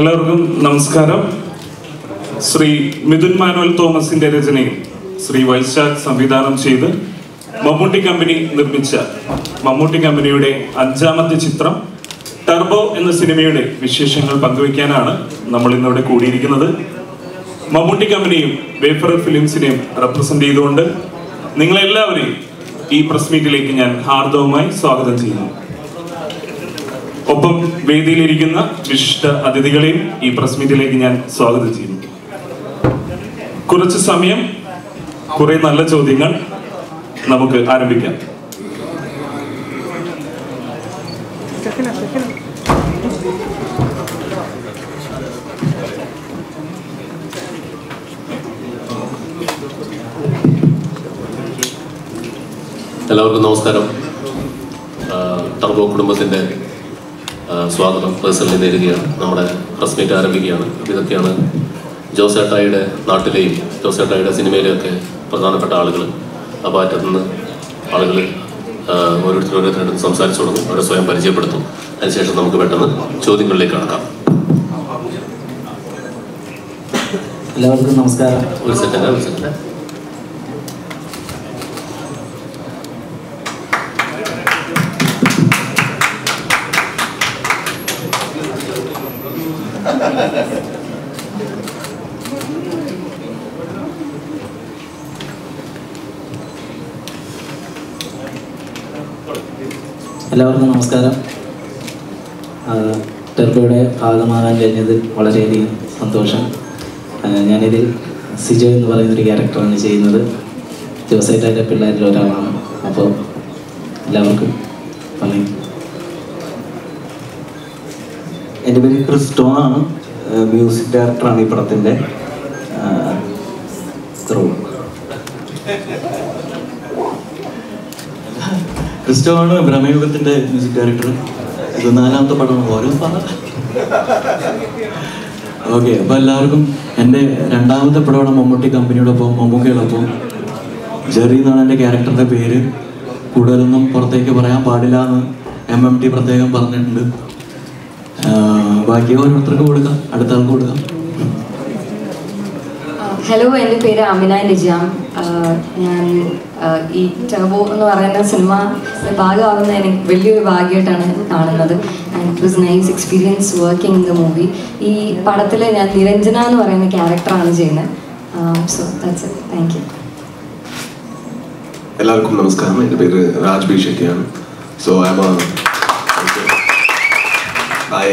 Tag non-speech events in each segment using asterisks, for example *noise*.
എല്ലാവർക്കും നമസ്കാരം. ശ്രീ മിഥുൻ മാനുവൽ തോമസിന്റെ രചനയിൽ ശ്രീ വൈശാഖ് സംവിധാനം ചെയ്ത് മമ്മൂട്ടി കമ്പനി നിർമ്മിച്ച മമ്മൂട്ടി കമ്പനിയുടെ അഞ്ചാമത്തെ ചിത്രം ടർബോ എന്ന സിനിമയുടെ വിശേഷങ്ങൾ പങ്കുവയ്ക്കാനാണ് നമ്മൾ ഇന്നിവിടെ കൂടിയിരിക്കുന്നത്. മമ്മൂട്ടി കമ്പനിയും വേഫർ ഫിലിംസിനെയും റെപ്രസെന്റ് ചെയ്തുകൊണ്ട് നിങ്ങളെല്ലാവരെയും ഈ പ്രസ് മീറ്റിലേക്ക് ഞാൻ ഹാർദവുമായി സ്വാഗതം ചെയ്യുന്നു. ഒപ്പം വേദിയിലിരിക്കുന്ന വിശിഷ്ട അതിഥികളെയും ഈ പ്രസ് മീറ്റിലേക്ക് ഞാൻ സ്വാഗതം ചെയ്യുന്നു. കുറച്ച് സമയം കുറെ നല്ല ചോദ്യങ്ങൾ നമുക്ക് ആരംഭിക്കാം. എല്ലാവർക്കും നമസ്കാരം. ടർബോ കുടുംബത്തിന്റെ ആ, സ്വാഗതം പേഴ്സണലി നേരുകയാണ്. നമ്മുടെ പ്രസ് മീറ്റ് ആരംഭിക്കുകയാണ്. ഇതൊക്കെയാണ് ജോസേട്ടായിയുടെ നാട്ടിലെയും ജോസേട്ടായിയുടെ സിനിമയിലെയൊക്കെ പ്രധാനപ്പെട്ട ആളുകൾ അപ്പോൾ അറ്റത്തുനിന്ന് ആളുകൾ ഓരോരുത്തരും ഓരോരുത്തരും സംസാരിച്ചു തുടങ്ങും. അവരെ സ്വയം പരിചയപ്പെടുത്തും. അതിനുശേഷം നമുക്ക് പെട്ടെന്ന് ചോദ്യങ്ങളിലേക്ക് കടക്കാം. എല്ലാവർക്കും നമസ്കാരം. ഒരു സെക്കൻഡ് ഒരു സെക്കൻഡ്. എല്ലാവർക്കും നമസ്കാരം. ടെർബോയുടെ ഭാഗമാകാൻ കഴിഞ്ഞതിൽ വളരെയധികം സന്തോഷം. ഞാനിതിൽ സിജോ എന്ന് പറയുന്നൊരു ക്യാരക്ടറാണ് ചെയ്യുന്നത്. ജോസൈറ്റാന്റെ പിള്ളേരിൽ ഒരാളാണ്. അപ്പോൾ എല്ലാവർക്കും പറയും എന്റെ പേര് ക്രിസ്റ്റോ ആണ്. മ്യൂസിക് ഡയറക്ടറാണ് ഈ പടത്തിന്റെ. ക്രിസ്റ്റോ ആണ് ഭ്രമയുഗത്തിന്റെ മ്യൂസിക് ഡയറക്ടർ ഇത് നാലാമത്തെ പടമാണ്. ഓരോ പറ ഓക്കെ അപ്പോൾ എല്ലാവർക്കും എന്റെ രണ്ടാമത്തെ പടമാണ് മമ്മൂട്ടി കമ്പനിയോടൊപ്പം മമ്മൂക്കയോടൊപ്പം. ജെറി എന്നാണ് എന്റെ ക്യാരക്ടറിന്റെ പേര്. കൂടുതലൊന്നും പുറത്തേക്ക് പറയാൻ പാടില്ല എന്ന് എം എം ടി പ്രത്യേകം പറഞ്ഞിട്ടുണ്ട്. ബാക്കി ഓരോരുത്തർക്ക് കൊടുക്കാം. അടുത്ത ആൾക്ക് കൊടുക്കാം ഹലോ എന്റെ പേര് അമിന നിജാം. ഞാൻ ഈ ടർബോ എന്ന് പറയുന്ന സിനിമ ഭാഗമാകുന്ന എനിക്ക് വലിയൊരു ഭാഗ്യമായിട്ടാണ് കാണുന്നത്. And it was nice experience working in the movie ഈ പടത്തിൽ ഞാൻ നിരഞ്ജന എന്ന് പറയുന്ന ക്യാരക്ടറാണ് ചെയ്യുന്നത്. So that's it thank you എല്ലാവർക്കും നമസ്കാരം. എന്റെ പേര് Raj B ഷെട്ടിയാണ് so I'm I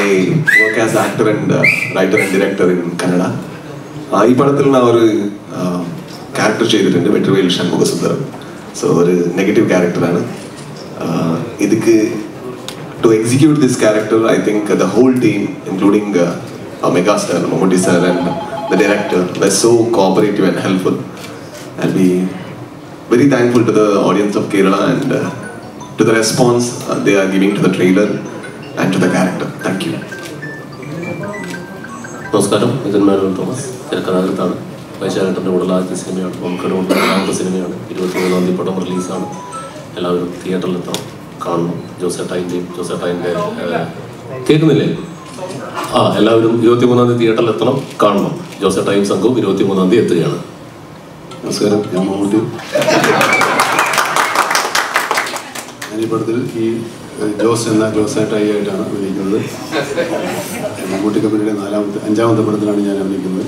work as actor and writer and director in Kannada ഈ പടത്തിൽ ഞാൻ ഒരു ക്യാരക്ടർ ചെയ്തിട്ടുണ്ട് വെട്ടുവേൽ ഷൺമുഖസുന്ദരം സോ ഒരു നെഗറ്റീവ് ക്യാരക്ടറാണ് ഇതിക്ക് to execute this character I think the whole team including mega star Mammootty sir and the director വെ so cooperative and helpful I'll be very thankful to the audience of Kerala and uh, to the response uh, they are giving to the trailer and to the character. Thank you. നമസ്കാരം. മിഥുൻ മാനുവൽ തോമസ്. തിരക്കഥാകൃത്താണ് വൈശാഖട്ടന്റെ കൂടെ ആദ്യത്തെ സിനിമയാണ്. നമുക്കടെ കൂടെ രണ്ടാമത്തെ സിനിമയാണ്. ഇരുപത്തി മൂന്നാം തീയതി പടം റിലീസാണ്. എല്ലാവരും തിയേറ്ററിൽ എത്തണം കാണണം. ജോസേട്ടായിന്റെയും ജോസേട്ടായിന്റെ കേൾക്കുന്നില്ലേ? ആ എല്ലാവരും ഇരുപത്തി മൂന്നാം തീയതി തിയേറ്ററിൽ എത്തണം കാണണം. ജോസേട്ടായും സംഘവും ഇരുപത്തി മൂന്നാം തീയതി എത്തുകയാണ്. നമസ്കാരം. ഞാൻ മമ്മൂട്ടി. *laughs* ഞാൻ ഈ പടത്തിൽ ഈ ജോസ് എന്ന ജോസായിട്ടായി ആയിട്ടാണ് അഭിനയിക്കുന്നത്. മമ്മൂട്ടി കമ്പനിയുടെ നാലാമത്തെ അഞ്ചാമത്തെ പടത്തിലാണ് ഞാൻ അഭിനയിക്കുന്നത്.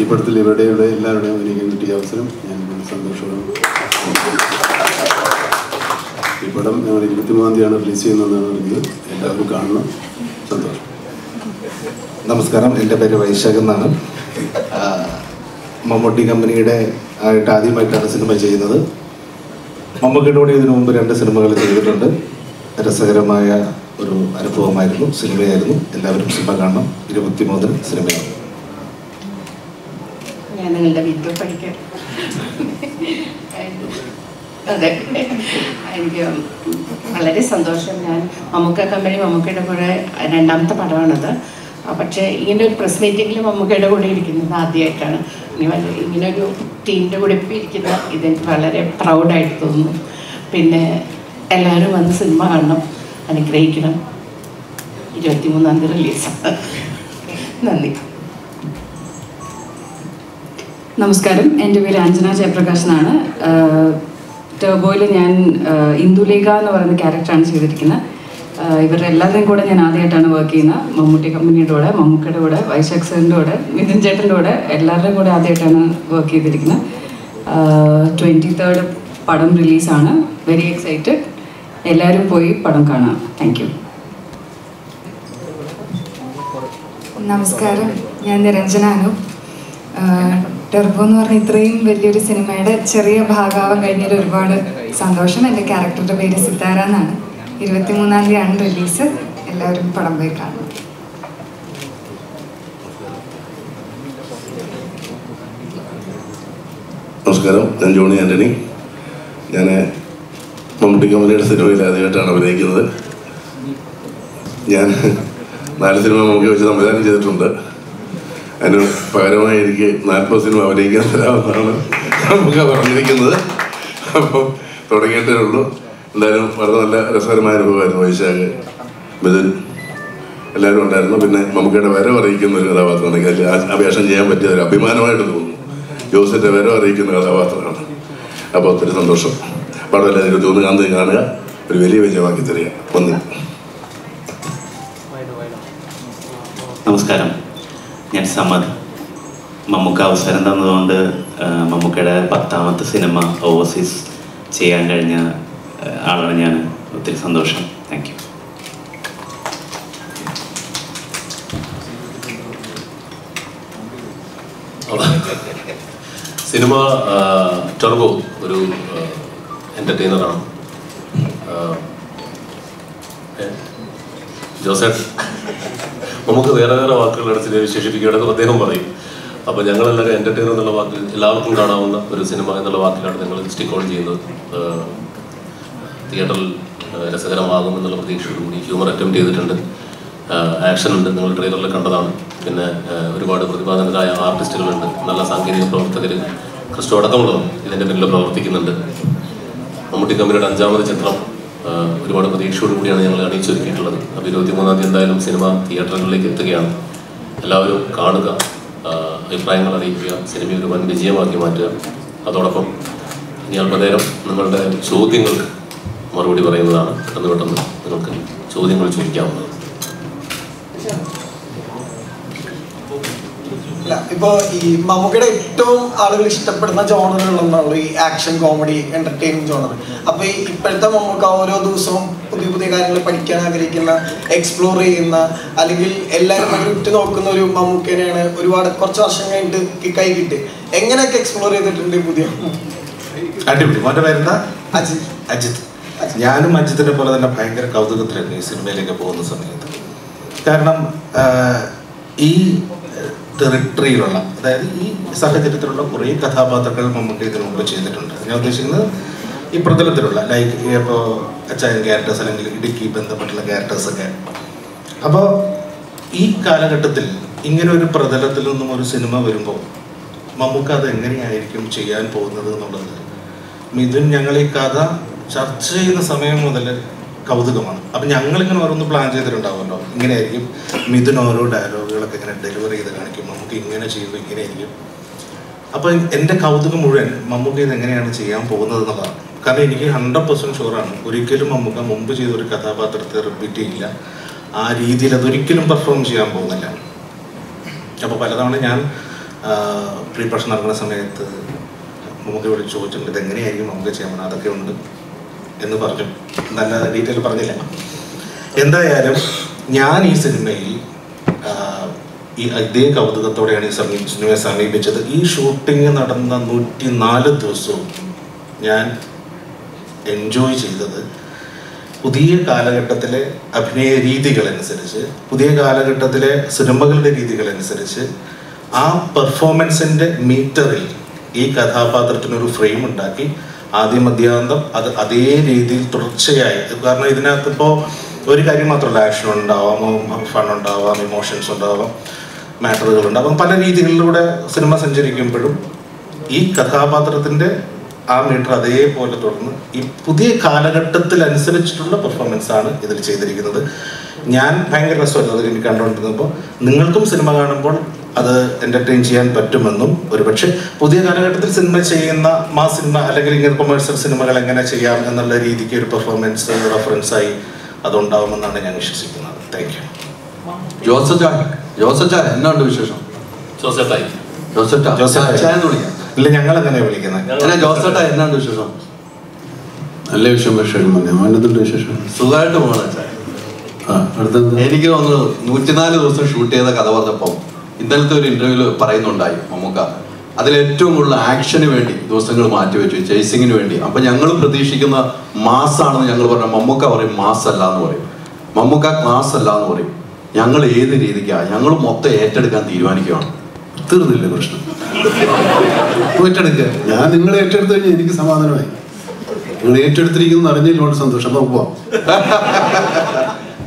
ഈ പടത്തിൽ ഇവരുടെ ഇവിടെ എല്ലാവരുടെയും അഭിനയിക്കാൻ കിട്ടിയ അവസരം ഞാൻ സന്തോഷവും ഈ പടം ഞങ്ങൾ ഇരുപത്തിമൂന്നാം തീയതിയാണ് റിലീസ് ചെയ്യുന്നതെന്നാണ് അറിയുന്നത് എല്ലാവരും കാണണം. സന്തോഷം. നമസ്കാരം. എന്റെ പേര് വൈശാഖ് എന്നാണ്. മമ്മൂട്ടി കമ്പനിയുടെ ആയിട്ട് ആദ്യമായിട്ടാണ് സിനിമ ചെയ്യുന്നത്. മമ്മൂട്ടിയുടെ കൂടെ ഇതിനു മുമ്പ് രണ്ട് സിനിമകൾ ചെയ്തിട്ടുണ്ട്. രസകരമായ ഒരു അനുഭവമായിരുന്നു. സിനിമയായിരുന്നു. എല്ലാവരും സിനിമ കാണണം. ഇരുപത്തിമൂന്നിന് സിനിമയാണ്. ഞാൻ അതെ. എനിക്ക് വളരെ സന്തോഷം. ഞാൻ മമ്മൂക്ക കമ്പനി മമ്മൂക്കയുടെ കൂടെ രണ്ടാമത്തെ പടമാണത്. പക്ഷേ ഇങ്ങനെ ഒരു പ്രസ് മീറ്റിങ്ങിൽ മമ്മൂക്കയുടെ കൂടെ ഇരിക്കുന്നത് ആദ്യമായിട്ടാണ്. ഇനി വല്ല ഇങ്ങനെ ടീമിന്റെ കൂടെ ഇപ്പോൾ ഇരിക്കുന്ന ഇതെനിക്ക് വളരെ പ്രൗഡായിട്ട് തോന്നുന്നു. പിന്നെ എല്ലാവരും വന്ന് സിനിമ കാണണം അനുഗ്രഹിക്കണം. ഇരുപത്തിമൂന്നാം തീയതി റിലീസ് നന്ദി. നമസ്കാരം. എന്റെ പേര് അഞ്ജന ജയപ്രകാശ് എന്നാണ് ടേബോയിൽ ഞാൻ ഇന്ദുലേഖ എന്ന് പറയുന്ന ക്യാരക്ടറാണ് ചെയ്തിരിക്കുന്നത്. ഇവരുടെ എല്ലാവരുടെയും കൂടെ ഞാൻ ആദ്യമായിട്ടാണ് വർക്ക് ചെയ്യുന്നത്. മമ്മൂട്ടി കമ്പനിയുടെ കൂടെ മമ്മൂക്കയുടെ കൂടെ വൈശാഖ് സാറിന്റെ കൂടെ മിഥുൻ ചേട്ടന്റെ കൂടെ എല്ലാവരുടെയും കൂടെ ആദ്യമായിട്ടാണ് വർക്ക് ചെയ്തിരിക്കുന്നത്. ട്വന്റി തേർഡ് പടം റിലീസാണ് വെരി എക്സൈറ്റഡ് എല്ലാവരും പോയി പടം കാണാം. താങ്ക് യു നമസ്കാരം. ഞാൻ നിരഞ്ജന അനു. ടെർബോ എന്ന് പറഞ്ഞ ഇത്രയും വലിയൊരു സിനിമയുടെ ചെറിയ ഭാഗാവം കഴിഞ്ഞതിൽ ഒരുപാട് സന്തോഷം. എന്റെ ക്യാരക്ടറുടെ പേര് സിത്താര എന്നാണ്. ഇരുപത്തിമൂന്നാം തീയതിയാണ് റിലീസ് എല്ലാവരും പടം പോയി കാണും നമസ്കാരം. ഞാൻ ജോണി ആന്റണി ഞാൻ മമ്മൂട്ടി കമ്പനിയുടെ സിനിമയിൽ ആദ്യമായിട്ടാണ് അഭിനയിക്കുന്നത്. ഞാൻ നാല് സിനിമ നമുക്ക് വെച്ച് സംവിധാനം ചെയ്തിട്ടുണ്ട്. അതിന് പകരമായി എനിക്ക് നാൽപ്പത് സിനിമ അഭിനയിക്കാൻ തരാമെന്നാണ് നമുക്ക് പറഞ്ഞിരിക്കുന്നത്. അപ്പോൾ തുടങ്ങിയിട്ടേ ഉള്ളൂ. എന്തായാലും വളരെ നല്ല രസകരമായ അനുഭവമായിരുന്നു വൈശാഖ്. മിഥുൻ എല്ലാവരും ഉണ്ടായിരുന്നു. പിന്നെ മമ്മൂക്കയുടെ വരവ് അറിയിക്കുന്ന ഒരു കഥാപാത്രമാണ്. വേഷം ചെയ്യാൻ പറ്റിയ ഒരു അഭിമാനമായിട്ട് തോന്നുന്നു. ജോസിന്റെ വരവ് അറിയിക്കുന്ന കഥാപാത്രമാണ്. അപ്പോൾ ഒത്തിരി സന്തോഷം. പടം എല്ലാവരും ഇരുപത്തി കാണുന്നത് കാണുക. ഒരു വലിയ വിജയമാക്കി തരിക. നന്ദി. നമസ്കാരം. ഞാൻ സമദ്. മമ്മൂക്ക അവസരം തന്നതുകൊണ്ട് മമ്മൂക്കയുടെ പത്താമത്തെ സിനിമ ഓവർസീസ് ചെയ്യാൻ കഴിഞ്ഞ ആളാണ് ഞാൻ ഒത്തിരി സന്തോഷം. താങ്ക് യു സിനിമ ടെർബോ ഒരു എന്റർടൈനറാണ് ജോസഫ് നമുക്ക് വേറെ വേറെ വാക്കുകൾ സിനിമ വിശേഷിപ്പിക്കുകയാണെങ്കിൽ അദ്ദേഹം പറയും അപ്പോൾ ഞങ്ങളെല്ലാവരും എന്റർടൈനർ എന്നുള്ള വാക്കിൽ എല്ലാവർക്കും കാണാവുന്ന ഒരു സിനിമ എന്നുള്ള വാക്കിലാണ് ഞങ്ങൾ ഓൺ ചെയ്യുന്നത്. തിയേറ്ററിൽ രസകരമാകും എന്നുള്ള പ്രതീക്ഷയോടുകൂടി ഹ്യൂമർ അറ്റംപ്റ്റ് ചെയ്തിട്ടുണ്ട്. ആക്ഷൻ ഉണ്ട്. നിങ്ങൾ ട്രെയിലറിൽ കണ്ടതാണ്. പിന്നെ ഒരുപാട് പ്രതിപാദനരായ ആർട്ടിസ്റ്റുകളുണ്ട്. നല്ല സാങ്കേതിക പ്രവർത്തകർ ക്രിസ്റ്റോ അടക്കമുള്ളവർ ഇതിന്റെ പിന്നിൽ പ്രവർത്തിക്കുന്നുണ്ട്. മമ്മൂട്ടി കമ്പനിയുടെ അഞ്ചാമത് ചിത്രം ഒരുപാട് പ്രതീക്ഷയോടുകൂടിയാണ് ഞങ്ങൾ അണിയിച്ചൊരുക്കിയിട്ടുള്ളത് അപ്പോൾ ഇരുപത്തി മൂന്നാം തീയതി എന്തായാലും സിനിമ തിയേറ്ററുകളിലേക്ക് എത്തുകയാണ്. എല്ലാവരും കാണുക അഭിപ്രായങ്ങൾ അറിയിക്കുക സിനിമ ഒരു വൻ വിജയമാക്കി മാറ്റുക. അതോടൊപ്പം ഇനി അല്പനേരം നിങ്ങളുടെ ചോദ്യങ്ങൾക്ക് മറുപടി പറയുന്നതാണ്. പെട്ടെന്ന് പെട്ടെന്ന് നിങ്ങൾക്ക് ചോദ്യങ്ങൾ ചോദിക്കാവുന്നത് ഇപ്പോ ഈ മമ്മൂക്കയുടെ ഏറ്റവും ആളുകൾ ഇഷ്ടപ്പെടുന്ന ജോണറുകളൊന്നാണല്ലോ ഈ ആക്ഷൻ കോമഡി എന്റർടൈൻമെന്റ് ജോണർ. അപ്പൊ ഈ ഇപ്പോഴത്തെ മമ്മൂക്ക ഓരോ ദിവസവും പുതിയ പുതിയ കാര്യങ്ങൾ പഠിക്കാൻ ആഗ്രഹിക്കുന്ന എക്സ്പ്ലോർ ചെയ്യുന്ന അല്ലെങ്കിൽ എല്ലാവരും വിട്ടു നോക്കുന്ന ഒരു മമ്മൂക്കനെയാണ് ഒരുപാട് കുറച്ച് വർഷം കഴിഞ്ഞിട്ട് കൈ കിട്ടി എങ്ങനെയൊക്കെ എക്സ്പ്ലോർ ചെയ്തിട്ടുണ്ട് പുതിയ അടിപൊളി. മോന്റെ പേരെന്താ? അജിത്. അജിത്ത് ഞാനും അജിത്തിനെ പോലെ തന്നെ ഭയങ്കര കൗതുകത്തിലായിരുന്നു ഈ സിനിമയിലേക്ക് പോകുന്ന സമയത്ത്. കാരണം ഈ ടെറിട്ടറിയിലുള്ള അതായത് ഈ സാഹചര്യത്തിലുള്ള കുറേ കഥാപാത്രങ്ങൾ മമ്മൂട്ടി ഇതിനു മുമ്പ് ചെയ്തിട്ടുണ്ട്. ഞാൻ ഉദ്ദേശിക്കുന്നത് ഈ പ്രതലത്തിലുള്ള ലൈക്ക് ഇപ്പോൾ അച്ചായൻ ക്യാരക്ടേഴ്സ് അല്ലെങ്കിൽ ഇടുക്കി ബന്ധപ്പെട്ടുള്ള ക്യാരക്ടേഴ്സൊക്കെ അപ്പോൾ ഈ കാലഘട്ടത്തിൽ ഇങ്ങനെ ഒരു പ്രതലത്തിൽ നിന്നും ഒരു സിനിമ വരുമ്പോൾ മമ്മൂക്ക അത് എങ്ങനെയായിരിക്കും ചെയ്യാൻ പോകുന്നത് എന്നുള്ളത്? മിഥുൻ ഞങ്ങൾ ഈ കഥ ചർച്ച ചെയ്യുന്ന സമയം മുതൽ കൗതുകമാണ്. അപ്പം ഞങ്ങളിങ്ങനെ ഓരോന്ന് പ്ലാൻ ചെയ്തിട്ടുണ്ടാവുമല്ലോ. ഇങ്ങനെയായിരിക്കും മിഥുൻ ഓരോ ഡയലോഗുകളൊക്കെ ഇങ്ങനെ ഡെലിവറി ചെയ്ത് കാണിക്കും. നമുക്ക് ഇങ്ങനെ ചെയ്യുമ്പോൾ ഇങ്ങനെയായിരിക്കും. അപ്പോൾ എന്റെ കൗതുകം മുഴുവൻ മമ്മൂക്ക ഇത് എങ്ങനെയാണ് ചെയ്യാൻ പോകുന്നത് എന്നുള്ളതാണ്. കാരണം എനിക്ക് ഹൺഡ്രഡ് പെർസെന്റ് ഷുവറാണ് ഒരിക്കലും മമ്മൂക്ക മുമ്പ് ചെയ്ത ഒരു കഥാപാത്രത്തെ റിപ്പീറ്റ് ചെയ്യില്ല. ആ രീതിയിൽ അതൊരിക്കലും പെർഫോം ചെയ്യാൻ പോകുന്നില്ല. അപ്പോൾ പലതവണ ഞാൻ പ്രീ നടക്കുന്ന സമയത്ത് മമ്മൂക്ക ഇവിടെ ചോദിച്ചിട്ടുണ്ട് ഇതെങ്ങനെയായിരിക്കും മമ്മൂക്ക ചെയ്യാൻ അതൊക്കെ ഉണ്ട്. എന്ന് പറഞ്ഞു. നല്ല ഡീറ്റെയിൽ പറഞ്ഞില്ല. എന്തായാലും ഞാൻ ഈ സിനിമയിൽ ഈ ഇതേ കൗതുകത്തോടെയാണ് ഈ സിനിമയെ സമീപിച്ചത്. ഈ ഷൂട്ടിംഗ് നടന്ന നൂറ്റി നാല് ദിവസവും ഞാൻ എൻജോയ് ചെയ്തത് പുതിയ കാലഘട്ടത്തിലെ അഭിനയ രീതികളനുസരിച്ച് പുതിയ കാലഘട്ടത്തിലെ സിനിമകളുടെ രീതികളനുസരിച്ച് ആ പെർഫോമൻസിന്റെ മീറ്ററിൽ ഈ കഥാപാത്രത്തിനൊരു ഫ്രെയിം ഉണ്ടാക്കി ആദ്യം മധ്യാന്തം അത് അതേ രീതിയിൽ തുടർച്ചയായി. കാരണം ഇതിനകത്ത് ഇപ്പോൾ ഒരു കാര്യം മാത്രമല്ല ആക്ഷൻ ഉണ്ടാവാം ഫൺ ഉണ്ടാവാം ഇമോഷൻസ് ഉണ്ടാവാം മാറ്ററുകൾ ഉണ്ടാവാം. പല രീതികളിലൂടെ സിനിമ സഞ്ചരിക്കുമ്പോഴും ഈ കഥാപാത്രത്തിന്റെ ആ മീറ്റർ അതേപോലെ തുടർന്ന് ഈ പുതിയ കാലഘട്ടത്തിൽ അനുസരിച്ചിട്ടുള്ള പെർഫോമൻസ് ആണ് ഇതിൽ ചെയ്തിരിക്കുന്നത്. ഞാൻ ഭയങ്കര രസമായിരുന്നു. അത് എനിക്ക് കണ്ടുകൊണ്ടിരുന്നപ്പോൾ നിങ്ങൾക്കും സിനിമ കാണുമ്പോൾ അത് എന്റർടൈൻ ചെയ്യാൻ പറ്റുമെന്നും ഒരുപക്ഷെ പുതിയ കാലഘട്ടത്തിൽ സിനിമ ചെയ്യുന്ന മാ സിനിമ അല്ലെങ്കിൽ ഇങ്ങനെ കൊമേഴ്സ്യൽ സിനിമകൾ എങ്ങനെ ചെയ്യാം എന്നുള്ള രീതിക്ക് ഒരു പെർഫോമൻസ് റെഫറൻസ് ആയി അതുണ്ടാവുമെന്നാണ് ഞാൻ വിശ്വസിക്കുന്നത്. താങ്ക് യു ജോസഫ് എന്നാണ്ട് വിശേഷം? ജോസഫായി ജോസഫ് വിളിക്കാം. ഇല്ല ഞങ്ങൾ അങ്ങനെ വിളിക്കുന്നത് എന്നാ ജോസറ്റാ എന്നാണ്ട് വിശേഷം? നല്ല വിഷയം വിഷയം പറഞ്ഞു അവനെന്തുണ്ട് വിശേഷം. സുഖമായിട്ട് പോകണം ചായ. ആ എനിക്ക് തോന്നുന്നു നൂറ്റിനാല് ദിവസം ഷൂട്ട് ചെയ്ത കഥ പറഞ്ഞപ്പം ഇന്നലത്തെ ഒരു ഇന്റർവ്യൂൽ പറയുന്നുണ്ടായി മമ്മൂക്ക. അതിൽ ഏറ്റവും കൂടുതൽ ആക്ഷന് വേണ്ടി ദിവസങ്ങൾ മാറ്റിവെച്ചു ചേസിങ്ങിന് വേണ്ടി. അപ്പൊ ഞങ്ങൾ പ്രതീക്ഷിക്കുന്ന മാസാണെന്ന് ഞങ്ങൾ പറഞ്ഞ മമ്മൂക്ക പറയും മാസ് അല്ല എന്ന് പറയും. മമ്മൂക്ക ക്ലാസ് അല്ല എന്ന് പറയും. ഞങ്ങൾ ഏത് രീതിക്കാ? ഞങ്ങൾ മൊത്തം ഏറ്റെടുക്കാൻ തീരുമാനിക്കുകയാണ് തീർന്നില്ല കൃഷ്ണൻ ഏറ്റെടുക്കുക ഞാൻ നിങ്ങളെ ഏറ്റെടുത്തു കഴിഞ്ഞാൽ എനിക്ക് സമാധാനമായി. നിങ്ങൾ ഏറ്റെടുത്തിരിക്കുന്നു അറിഞ്ഞതിൽ വളരെ സന്തോഷം. അപ്പൊ പോവാം.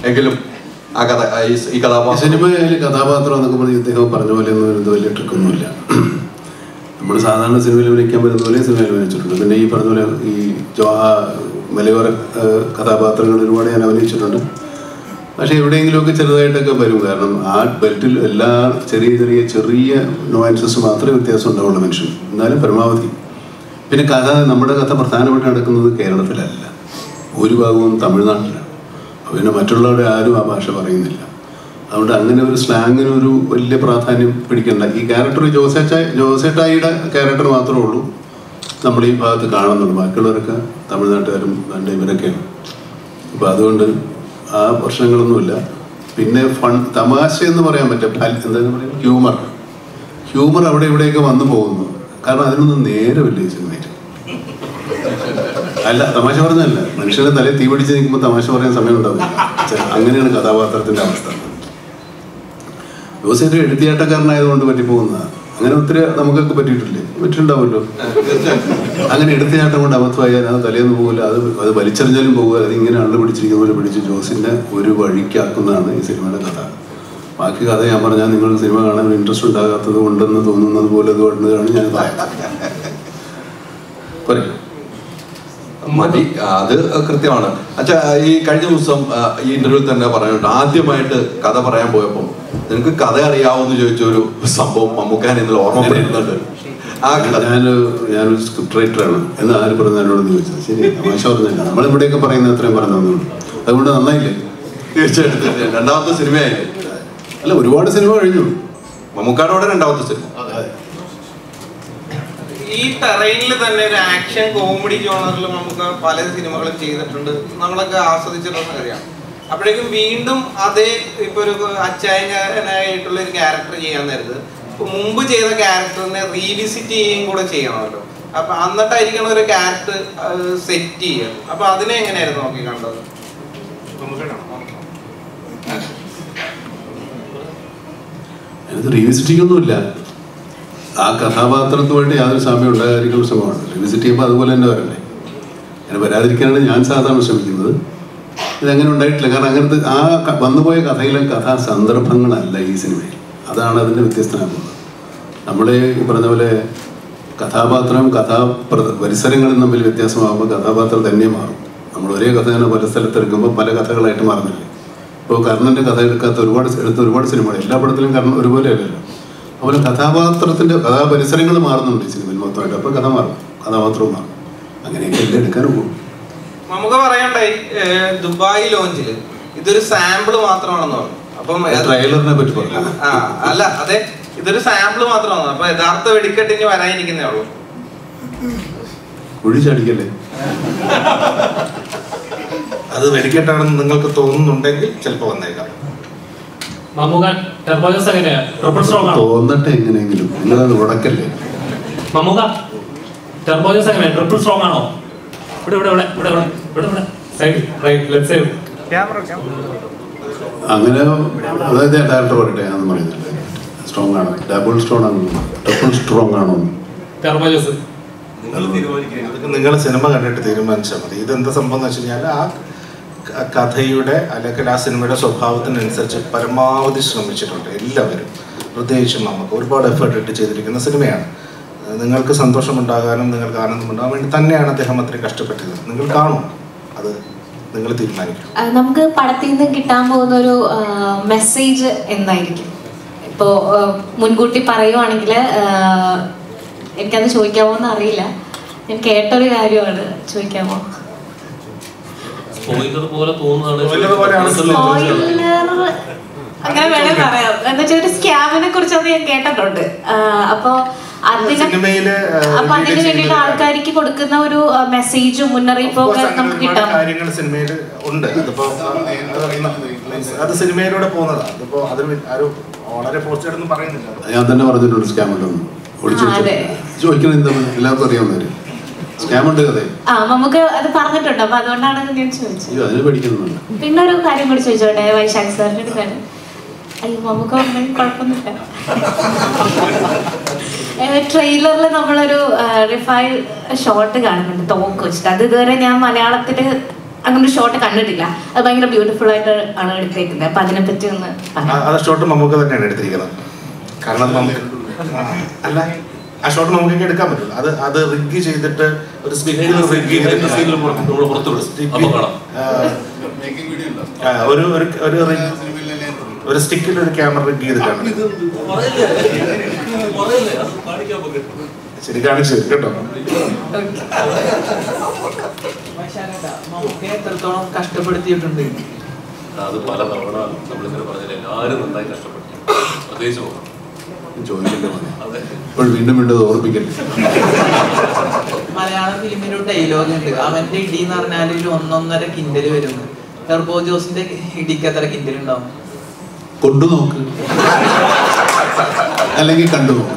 എങ്കിലും ആ കഥ ഈ- കഥാപാത്രം. സിനിമയിൽ കഥാപാത്രം എന്നൊക്കെ പറഞ്ഞ് ഇദ്ദേഹം പറഞ്ഞ പോലെ ഒന്നും വലിയ ട്രിക്കൊന്നുമില്ല. നമ്മൾ സാധാരണ സിനിമയിൽ അഭിനയിക്കാൻ പറ്റുന്ന പോലെ സിനിമയിൽ അഭിനയിച്ചിട്ടുണ്ട്. പിന്നെ ഈ പറഞ്ഞ പോലെ ഈ ജോഹ മലയോര കഥാപാത്രങ്ങൾ ഒരുപാട് ഞാൻ അഭിനയിച്ചിട്ടുണ്ട്. പക്ഷെ എവിടെയെങ്കിലുമൊക്കെ ചെറുതായിട്ടൊക്കെ വരും. കാരണം ആ ബെൽറ്റിൽ എല്ലാ ചെറിയ ചെറിയ ചെറിയ നോയൻസസ് മാത്രമേ വ്യത്യാസം ഉണ്ടാവുള്ളൂ മനുഷ്യൻ എന്നാലും പരമാവധി. പിന്നെ കഥ നമ്മുടെ കഥ പ്രധാനമായിട്ട് നടക്കുന്നത് കേരളത്തിലല്ല. ഭൂരിഭാഗവും തമിഴ്നാട്ടിലാണ്. അപ്പോൾ പിന്നെ മറ്റുള്ളവരുടെ ആരും ആ ഭാഷ പറയുന്നില്ല. അതുകൊണ്ട് അങ്ങനെ ഒരു സ്ലാങ്ങിന് ഒരു വലിയ പ്രാധാന്യം പിടിക്കണ്ട. ഈ ക്യാരക്ടർ ജോസേച്ച ജോസേട്ടായിയുടെ ക്യാരക്ടർ മാത്രമേ ഉള്ളൂ. നമ്മൾ ഈ ഭാഗത്ത് കാണുന്നുള്ളൂ ബാക്കിയുള്ളവരൊക്കെ തമിഴ്നാട്ടുകാരും കണ്ട് ഇവരൊക്കെയാണ്. അപ്പോൾ അതുകൊണ്ട് ആ പ്രശ്നങ്ങളൊന്നുമില്ല. പിന്നെ ഫൺ തമാശ എന്ന് പറയാൻ പറ്റും എന്താ പറയുക? ഹ്യൂമർ ഹ്യൂമർ അവിടെ ഇവിടെയൊക്കെ വന്നു പോകുന്നു. കാരണം അതിനൊന്നും നേരമില്ല അല്ല തമാശ പറഞ്ഞല്ല മനുഷ്യരെ തലയിൽ തീ പിടിച്ച് നിൽക്കുമ്പോൾ തമാശ പറയാൻ സമയം ഉണ്ടാവില്ല അങ്ങനെയാണ് കഥാപാത്രത്തിന്റെ അവസ്ഥ. ജോസേറ്റ് എഴുത്തിയാട്ടക്കാരനായതുകൊണ്ട് പറ്റിപ്പോകുന്നതാണ് അങ്ങനെ ഒത്തിരി നമുക്കൊക്കെ പറ്റിയിട്ടില്ലേ? പറ്റിയിട്ടുണ്ടാവുമല്ലോ. അങ്ങനെ എടുത്തിയാട്ടം കൊണ്ട് അബദ്ധമായാൽ അത് തലേന്ന് പോകില്ല. അത് അത് വലിച്ചെറിഞ്ഞാലും പോകുക. അത് ഇങ്ങനെ അള്ളു പിടിച്ചിരിക്കുന്ന പോലെ പിടിച്ച് ജോസിന്റെ ഒരു വഴിക്കാക്കുന്നതാണ് ഈ സിനിമയുടെ കഥ. ബാക്കി കഥ ഞാൻ പറഞ്ഞാൽ നിങ്ങൾ സിനിമ കാണാൻ ഇൻട്രസ്റ്റ് ഉണ്ടാകാത്തത് ഉണ്ടെന്ന് തോന്നുന്നത് പോലെ അതുകൊണ്ടാണ് ഞാൻ പറയുന്നത് പോരെ മതി. അത് കൃത്യമാണ്. അച്ഛാ ഈ കഴിഞ്ഞ ദിവസം ഈ ഇന്റർവ്യൂ തന്നെ പറഞ്ഞിട്ടുണ്ട്. ആദ്യമായിട്ട് കഥ പറയാൻ പോയപ്പോൾ നിനക്ക് കഥ അറിയാവോന്ന് ചോദിച്ച ഒരു സംഭവം മമ്മൂക്കാൻ ഇന്നലെ ഓർമ്മ വരുന്നുണ്ട് ആ കഥ ഞാൻ ഞാനൊരു സ്ക്രിപ്റ്റ് റൈറ്ററാണ് എന്ന് ആര് പറഞ്ഞു എന്നോട് ചോദിച്ചത് ശരി തമാശ പറഞ്ഞില്ല. നമ്മളിവിടെയൊക്കെ പറയുന്ന അത്രയും പറഞ്ഞു അതുകൊണ്ട് നന്നായില്ലേ? തീർച്ചയായിട്ടും തീർച്ചയായിട്ടും. രണ്ടാമത്തെ സിനിമയായില്ലേ? അല്ല ഒരുപാട് സിനിമ കഴിഞ്ഞു. മമ്മൂക്കാടോടെ രണ്ടാമത്തെ സിനിമ. ഈ ടെറൈനിൽ തന്നെ ഒരു ആക്ഷൻ കോമഡി ജോണറിൽ നമുക്ക് പല സിനിമകളും ചെയ്തിട്ടുണ്ട്. നമ്മളൊക്കെ ആസ്വദിച്ചിട്ടുള്ള അറിയാം അപ്പോഴേക്കും വീണ്ടും അതേ ഇപ്പൊ ഒരു അച്ചായനായിട്ടുള്ള ഒരു ക്യാരക്ടർ ചെയ്യാൻ നേരത്ത് മുമ്പ് ചെയ്ത ക്യാരക്ടറിനെ റീവിസിറ്റ് ചെയ്യുകയും കൂടെ ചെയ്യണമല്ലോ. അപ്പൊ എന്നിട്ടായിരിക്കണം ഒരു ക്യാരക്ടർ സെറ്റ് ചെയ്യുക. അപ്പൊ അതിനെ എങ്ങനെയായിരുന്നു നോക്കി കണ്ടത്? റീവിസിറ്റിംഗ് ഒന്നുമില്ല ആ കഥാപാത്രത്തുമായിട്ട് യാതൊരു സാമ്യം ഉണ്ടാകാതിരിക്കുന്ന ശ്രമമാണ് റിവിസിറ്റ് ചെയ്യുമ്പോൾ അതുപോലെ തന്നെ വരണ്ടേ? അങ്ങനെ വരാതിരിക്കാനാണ് ഞാൻ സാധാരണ ശ്രമിക്കുന്നത്. ഇതങ്ങനെ ഉണ്ടായിട്ടില്ല. കാരണം അങ്ങനത്തെ ആ വന്നുപോയ കഥയിലെ കഥാ സന്ദർഭങ്ങളല്ല ഈ സിനിമയിൽ. അതാണ് അതിന്റെ വ്യത്യസ്തനാകുന്നത്. നമ്മളെ ഈ പറഞ്ഞ പോലെ കഥാപാത്രം കഥാ പ്ര- പരിസരങ്ങളും തമ്മിൽ വ്യത്യാസമാകുമ്പോൾ കഥാപാത്രം തന്നെ മാറും. നമ്മൾ ഒരേ കഥ തന്നെ പല സ്ഥലത്തെടുക്കുമ്പോൾ പല കഥകളായിട്ട് മാറുന്നില്ലേ? ഇപ്പോൾ കർണന്റെ കഥ എടുക്കാത്ത ഒരുപാട് എടുത്ത ഒരുപാട് സിനിമകൾ. എല്ലാ പടത്തിലും കർണൻ ഒരുപോലെ അല്ലല്ലോ. അതുപോലെ കഥാപാത്രത്തിന്റെ കഥാപരിസരങ്ങൾ മാറുന്നുണ്ട് സിനിമയിൽ മൊത്തമായിട്ട്. അപ്പോൾ കഥ മാറും. കഥാപാത്രവും മാറും. അങ്ങനെയൊക്കെ എല്ലാം എടുക്കാനും പോകും. നമുക്ക് പറയണ്ടായി ദുബായ് ലോഞ്ചിൽ ഇതൊരു സാമ്പിൾ മാത്രമാണെന്ന് പറഞ്ഞു. അപ്പം ട്രെയിലറിനെ പറ്റി പറഞ്ഞു? ആ അല്ല അതെ ഇതൊരു സാമ്പിൾ മാത്രമാണ്. അപ്പൊ യഥാർത്ഥ വെടിക്കെട്ട് ഇനി വരാനിരിക്കുന്നേ ഉള്ളൂ. കുഴിച്ചടിക്കല്ലേ അത് വെടിക്കെട്ടാണെന്ന് നിങ്ങൾക്ക് തോന്നുന്നുണ്ടെങ്കിൽ ചിലപ്പോൾ വന്നേക്കാം മമ്മൂക്കാൻ ടെർബോജസ് എങ്ങനെയാ ട്രിപ്പിൾ സ്ട്രോങ് ആണോ തോന്നട്ടെ എങ്ങനെയെങ്കിലും. നിങ്ങളത് ഉടക്കല്ലേ മമ്മൂക്ക ടെർബോജസ് എങ്ങനെയാ ട്രിപ്പിൾ സ്ട്രോങ് ആണോ ഇവിടെ ഇവിടെ ഇവിടെ ഇവിടെ ഇവിടെ ഇവിടെ. സൈഡ് റൈറ്റ് ലെഫ്റ്റ് സൈഡ് അങ്ങനെ അതായത് ഡയറക്ടർ പറയട്ടെ ഞാൻ പറയുന്നില്ല. സ്ട്രോങ് ആണ് ഡബിൾ സ്ട്രോങ് ആണ്. ട്രിപ്പിൾ സ്ട്രോങ് ആണോ? ടെർബോജസ്. നിങ്ങൾ സിനിമ കണ്ടിട്ട് തീരുമാനിച്ചാൽ മതി. ഇതെന്താ സംഭവം എന്ന് വെച്ചാൽ കഴിഞ്ഞാൽ ആ കഥയുടെ അല്ലെങ്കിൽ ആ സിനിമയുടെ സ്വഭാവത്തിനനുസരിച്ച് പരമാവധി ശ്രമിച്ചിട്ടുണ്ട് എല്ലാവരും. പ്രത്യേകിച്ചും നമുക്ക് ഒരുപാട് എഫേർട്ട് ഇട്ട് ചെയ്തിരിക്കുന്ന സിനിമയാണ്. നിങ്ങൾക്ക് സന്തോഷമുണ്ടാകാനും നിങ്ങൾക്ക് ആനന്ദമുണ്ടാകാൻ വേണ്ടി തന്നെയാണ് അദ്ദേഹം അത്രയും കഷ്ടപ്പെട്ടത്. നിങ്ങൾ കാണും. അത് നിങ്ങൾ തീരുമാനിക്കും. നമുക്ക് പടത്തിൽ നിന്ന് കിട്ടാൻ പോകുന്ന ഒരു മെസ്സേജ് എന്തായിരിക്കും? ഇപ്പോൾ മുൻകൂട്ടി പറയുവാണെങ്കിൽ എനിക്കത് ചോദിക്കാമോ എന്ന് അറിയില്ല. ഞാൻ കേട്ടൊരു കാര്യമാണ്. ചോദിക്കാമോ സ്പോയിലർ പോലെ തോന്നുന്നതാണ് അങ്ങനെ വേണേ പറയാം. എന്താ വെച്ചാൽ ഒരു സ്കാമിനെ കുറിച്ച് അത് ഞാൻ കേട്ടിട്ടുണ്ട്. ആ, അപ്പൊ അതിന് അപ്പൊ അതിന് വേണ്ടിയിട്ട് ആൾക്കാർക്ക് കൊടുക്കുന്ന ഒരു മെസ്സേജും മുന്നറിയിപ്പും ഒക്കെ നമുക്ക് കിട്ടാം. കാര്യങ്ങൾ സിനിമയിൽ ഉണ്ട്. അതിപ്പോ അത് സിനിമയിലൂടെ പോകുന്നതാണ് അതിപ്പോ അതിന് ആരും വളരെ പറയുന്നില്ല. ഞാൻ തന്നെ പറഞ്ഞിട്ടുണ്ട് സ്കാം ഉണ്ടെന്ന്. ചോദിക്കുന്നത് എന്താണ് എല്ലാവർക്കും അറിയാവുന്നവര്. നമുക്ക് അത് പറഞ്ഞിട്ടുണ്ട്. അപ്പൊ അതുകൊണ്ടാണ് ഞാൻ ചോദിച്ചത്. പിന്നെ ഒരു കാര്യം കൂടി ചോദിച്ചോട്ടെ വൈശാഖ് സാറിന്റെ അടുത്താണ്. അയ്യോ നമുക്ക് കുഴപ്പമൊന്നുമില്ല. ട്രെയിലറിൽ നമ്മളൊരു റിഫൈൽ ഷോട്ട് കാണുന്നുണ്ട് തോക്ക് വെച്ചിട്ട്. അത് ഇതുവരെ ഞാൻ മലയാളത്തിൽ അങ്ങനെ ഒരു ഷോട്ട് കണ്ടിട്ടില്ല. അത് ഭയങ്കര ബ്യൂട്ടിഫുൾ ആയിട്ട് ആണ് എടുത്തേക്കുന്നത്. അപ്പൊ അതിനെ പറ്റി ഒന്ന് ഷോട്ട് നമുക്ക് തന്നെയാണ് എടുത്തിരിക്കുന്നത്. കാരണം അല്ല ആ ഷോട്ട് നമുക്ക് എടുക്കാൻ പറ്റില്ല അത് അത് റിഗ് ചെയ്തിട്ട് ഒരു സ്പീക്കറിൽ റിഗ് ചെയ്തിട്ട് നമ്മൾ പുറത്തു വിടും. അപ്പൊ കാണാം. ആ, ഒരു ഒരു ഒരു സ്റ്റിക്കിൽ ഒരു ക്യാമറ റിഗ് ചെയ്തിട്ടാണ്. ശരി കാണിച്ചു തരും കേട്ടോ എത്രത്തോളം കഷ്ടപ്പെടുത്തിയിട്ടുണ്ട്? അത് പല തവണ നമ്മളിങ്ങനെ പറഞ്ഞില്ല എല്ലാവരും നന്നായി കഷ്ടപ്പെട്ടു പ്രത്യേകിച്ച് പോകണം ചോദിക്കണ്ടേ വന്നു ഇപ്പോൾ വീണ്ടും വീണ്ടും അത് ഓർപ്പിക്കല്ലേ മലയാള ഫിലിമിൽ ഒരു ഡയലോഗ് ഉണ്ട്. അവന്റെ ഇടി എന്ന് പറഞ്ഞാൽ ഒരു ഒന്നൊന്നര കിൻഡൽ വരുന്നു. ടെർബോ ജോസിന്റെ ഇടിക്ക് അത്ര കിൻഡൽ ഉണ്ടാവും? കൊണ്ടു നോക്ക്. അല്ലെങ്കിൽ കണ്ടു നോക്ക്.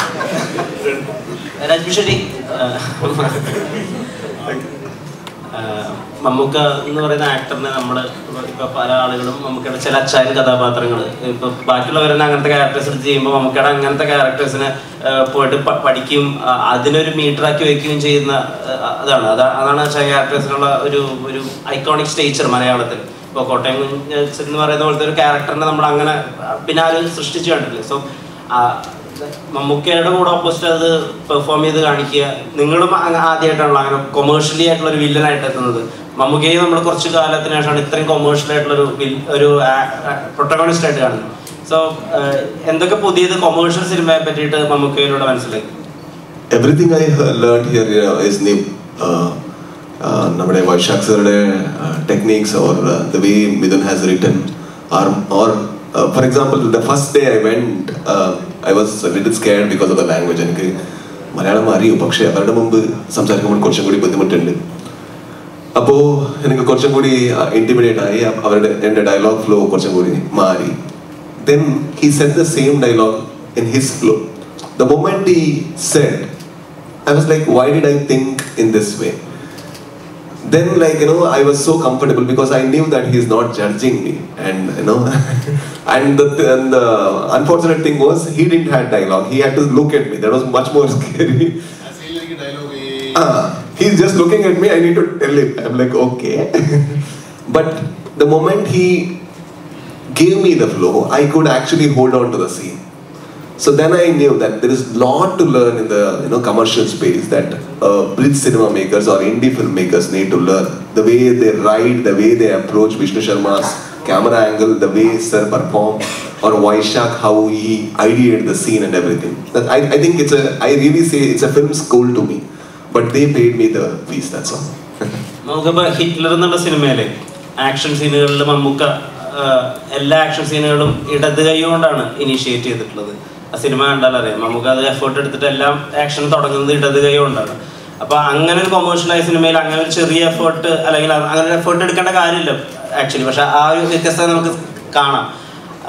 രാജ്മിഷരി മമ്മൂക്ക എന്ന് പറയുന്ന ആക്ടറിനെ നമ്മൾ ഇപ്പൊ പല ആളുകളും മമ്മൂക്കയുടെ ചില അച്ചായൻ കഥാപാത്രങ്ങൾ ഇപ്പൊ ബാക്കിയുള്ളവരെന്നെ അങ്ങനത്തെ ക്യാരക്ടേഴ്സ് എടുത്ത് ചെയ്യുമ്പോൾ മമ്മൂക്കയുടെ അങ്ങനത്തെ ക്യാരക്ടേഴ്സിനെ പോയിട്ട് പഠിക്കുകയും അതിനൊരു മീറ്ററാക്കി വെക്കുകയും ചെയ്യുന്ന അതാണ്. അതാ അതാണ് അച്ചായ ക്യാരക്ടേഴ്സിനുള്ള ഒരു ഒരു ഐക്കോണിക് സ്റ്റേച്ചർ മലയാളത്തിൽ. ഇപ്പോൾ കോട്ടയം കുഞ്ഞ് എന്ന് പറയുന്ന പോലത്തെ ഒരു ക്യാരക്ടറിനെ നമ്മൾ അങ്ങനെ പിന്നെ ആരും സൃഷ്ടിച്ചു കണ്ടിട്ടില്ല. സോ മമ്മൂക്കയുടെ കൂടെ ഓപ്പോസിറ്റ് അത് പെർഫോം ചെയ്ത് കാണിക്കുക. നിങ്ങളും ആദ്യമായിട്ടാണല്ലോ അങ്ങനെ കൊമേഴ്ഷ്യലി ആയിട്ടുള്ള ഒരു വില്ലനായിട്ട് എത്തുന്നത്. മമ്മൂക്കയെ നമ്മൾ കുറച്ച് കാലത്തിന് ശേഷമാണ് ഇത്രയും കൊമേഴ്ഷ്യൽ ആയിട്ടുള്ള ഒരു ഒരു പ്രൊട്ടഗോണിസ്റ്റ് ആയിട്ട് കാണുന്നത്. സോ എന്തൊക്കെ പുതിയത് കൊമേഴ്ഷ്യൽ സിനിമയെ പറ്റിയിട്ട് മമ്മൂക്കയിലൂടെ മനസ്സിലായി? Everything I learn here is Neem നമ്മുടെ Vaishakh techniques or the way Mithun has written are or for example the first day I went I was little scared because of the language എനിക്ക് മലയാളം അറിയും. പക്ഷേ അവരുടെ മുമ്പ് സംസാരിക്കുമ്പോൾ കുറച്ചും കൂടി ബുദ്ധിമുട്ടുണ്ട്. അപ്പോൾ എനിക്ക് കുറച്ചും കൂടി ഇന്റിമിഡേറ്റ് ആയി. അ- അവരുടെ എന്റെ ഡയലോഗ് ഫ്ലോ കുറച്ചും കൂടി മാറി. Then he set the same dialogue in his flow the moment he said, I was like, why did I think in this way? Then, like, you know, I was so comfortable because I knew that he's not judging me. And, you know, *laughs* and the, and the unfortunate thing was, he didn't have dialogue. He had to look at me. That was much more *laughs* scary. Ah, he's just looking at me. I need to tell him. I'm like, okay. *laughs* but the moment he gave me the flow, I could actually hold on to the scene. So then I knew that there is a lot to learn in the you know commercial space that uh, bridge cinema makers or indie filmmakers need to learn. The way they write, the way they approach Vishnu Sharma's camera angle, the way Sir perform, or Vaishak how he ideated the scene and everything. That I, I think it's a I really say it's a film school to me. But they paid me the fees, that's all. *laughs* നമുക്കിപ്പോൾ Hitler എന്നുള്ള സിനിമയിലെ action സീനുകളിൽ Mammukka എല്ലാ action സീനുകളും ഇടത് കൈ കൊണ്ടാണ് initiate ചെയ്തിട്ടുള്ളത് ആ cinema കണ്ടാൽ അറിയാം നമുക്ക് അത് എഫേർട്ട് എടുത്തിട്ട് എല്ലാം ആക്ഷൻ തുടങ്ങുന്നത് ഇടത് കൈ കൊണ്ടാണ് അപ്പൊ അങ്ങനെ ഒരു കൊമേഴ്ഷ്യലായ സിനിമയിൽ അങ്ങനെ ഒരു ചെറിയ എഫേർട്ട് അല്ലെങ്കിൽ അങ്ങനെ ഒരു എഫേർട്ട് എടുക്കേണ്ട കാര്യമില്ല ആക്ച്വലി പക്ഷെ ആ ഒരു വ്യത്യസ്തത നമുക്ക് കാണാം.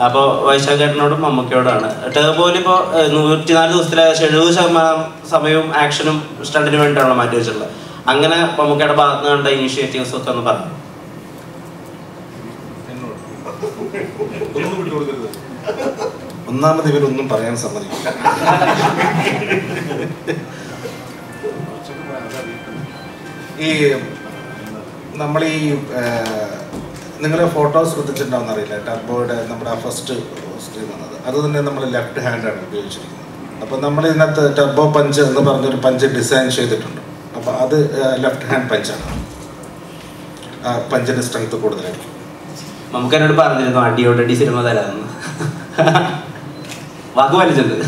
അപ്പോൾ വൈശാഖേട്ടനോടും മമ്മൂക്കയോടാണ്. ടേബോയിൽ ഇപ്പോൾ നൂറ്റിനാല് ദിവസത്തിൽ ഏകദേശം എഴുപത് ശതമാനം സമയവും ആക്ഷനും സ്റ്റണ്ടിന് വേണ്ടിയിട്ടാണ് മാറ്റി വെച്ചിട്ടുള്ളത്. അങ്ങനെ മമ്മൂക്കയുടെ ഭാഗത്ത് നിന്ന് കണ്ട ഇനീഷ്യേറ്റീവ്സ് ഒക്കെ ഒന്ന് പറഞ്ഞു? ഒന്നാമത് ഇവരൊന്നും പറയാൻ സമ്മതിക്കില്ല. ഈ നമ്മൾ ഈ നിങ്ങളെ ഫോട്ടോ ശ്രദ്ധിച്ചിട്ടുണ്ടാവും അറിയില്ല. ടർബോയുടെ നമ്മുടെ ആ ഫസ്റ്റ് സ്ക്രീൻ വന്നത്. അത് തന്നെ നമ്മൾ ലെഫ്റ്റ് ഹാൻഡാണ് ഉപയോഗിച്ചിരിക്കുന്നത്. അപ്പോൾ നമ്മൾ ഇതിനകത്ത് ടർബോ പഞ്ച് എന്ന് പറഞ്ഞൊരു പഞ്ച് ഡിസൈൻ ചെയ്തിട്ടുണ്ട്. അപ്പോൾ അത് ലെഫ്റ്റ് ഹാൻഡ് പഞ്ചാണ് പഞ്ചിന്റെ സ്ട്രെങ്ത് കൂടുതലായിരിക്കും. നമുക്ക് എന്നോട് പറഞ്ഞിരുന്നു അടിയോടടി സിനിമ തരാമെന്ന്. *laughs* വാക്ക് വലിച്ചിട്ടുണ്ട്.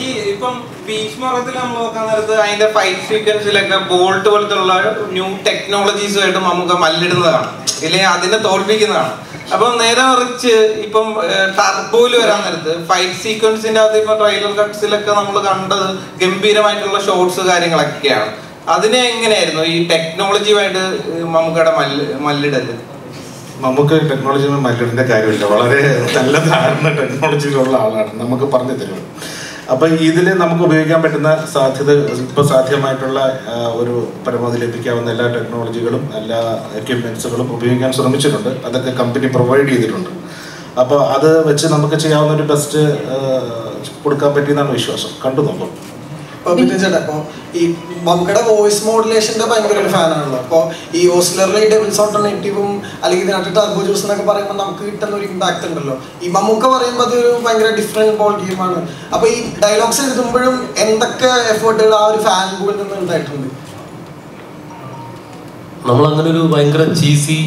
ഈ ഇപ്പം ഭീഷ്മത്തിൽ നമ്മൾ നോക്കാൻ നേരത്ത് അതിന്റെ ഫൈറ്റ് സീക്വൻസിലൊക്കെ ബോൾട്ട് പോലത്തുള്ള ന്യൂ ടെക്നോളജീസുമായിട്ട് നമുക്ക് മല്ലിടുന്നതാണ്. ഇല്ലെങ്കിൽ അതിനെ തോൽപ്പിക്കുന്നതാണ്. അപ്പം നേരെ മറിച്ച് ഇപ്പം ടർബോയിൽ വരാൻ നേരത്ത് ഫൈറ്റ് സീക്വൻസിന്റെ അകത്ത് ഇപ്പൊ ട്രെയിലർ കട്ട്സിലൊക്കെ നമ്മൾ കണ്ടത് ഗംഭീരമായിട്ടുള്ള ഷോർട്സ് കാര്യങ്ങളൊക്കെയാണ്. അതിനെ എങ്ങനെയായിരുന്നു ഈ ടെക്നോളജിയുമായിട്ട് മമ്മൂക്കയുടെ മല്ല് മല്ലിടൽ? നമുക്ക് ടെക്നോളജി മല്ലിടേണ്ട കാര്യമില്ല. വളരെ നല്ല ധാരണ ടെക്നോളജിയിലുള്ള ആളാണ്. നമുക്ക് പറഞ്ഞു തരും അപ്പം ഇതിൽ നമുക്ക് ഉപയോഗിക്കാൻ പറ്റുന്ന സാധ്യത ഇപ്പോൾ സാധ്യമായിട്ടുള്ള ഒരു പരമാവധി ലഭിക്കാവുന്ന എല്ലാ ടെക്നോളജികളും എല്ലാ എക്യുപ്മെൻസുകളും ഉപയോഗിക്കാൻ ശ്രമിച്ചിട്ടുണ്ട്. അതൊക്കെ കമ്പനി പ്രൊവൈഡ് ചെയ്തിട്ടുണ്ട്. അപ്പോൾ അത് വെച്ച് നമുക്ക് ചെയ്യാവുന്ന ഒരു ബെസ്റ്റ് കൊടുക്കാൻ പറ്റിയെന്നാണ് വിശ്വാസം. കണ്ടു നോക്കും. ഇപ്പൊ ചേട്ടാ ഇപ്പൊ ഈ മമ്മൂക്കയുടെ വോയിസ് മോഡുലേഷന്റെ ഭയങ്കര ഒരു ഫാനാണല്ലോ അപ്പൊ ഈ ഓസ്ലറിലെ ഡബിൾസ് ഓൾട്ടർനേറ്റീവും അല്ലെങ്കിൽ ഇതിനകത്ത് ടർബോ ജ്യൂസ് എന്നൊക്കെ പറയുമ്പോൾ നമുക്ക് കിട്ടുന്ന ഒരു ഇമ്പാക്ട് ഉണ്ടല്ലോ. ഈ മമ്മൂക്ക പറയുമ്പോൾ അതൊരു ഭയങ്കര ഡിഫറെന്റ് ബോൾ ഗെയിമാണ് അപ്പൊ ഈ ഡയലോഗ്സ് എഴുതുമ്പോഴും എന്തൊക്കെ എഫേർട്ടുകൾ ആ ഒരു ഫാൻ ബോളിൽ നിന്ന് ഉണ്ടായിട്ടുണ്ട്? നമ്മൾ അങ്ങനെ ഒരു ഭയങ്കര ചീസി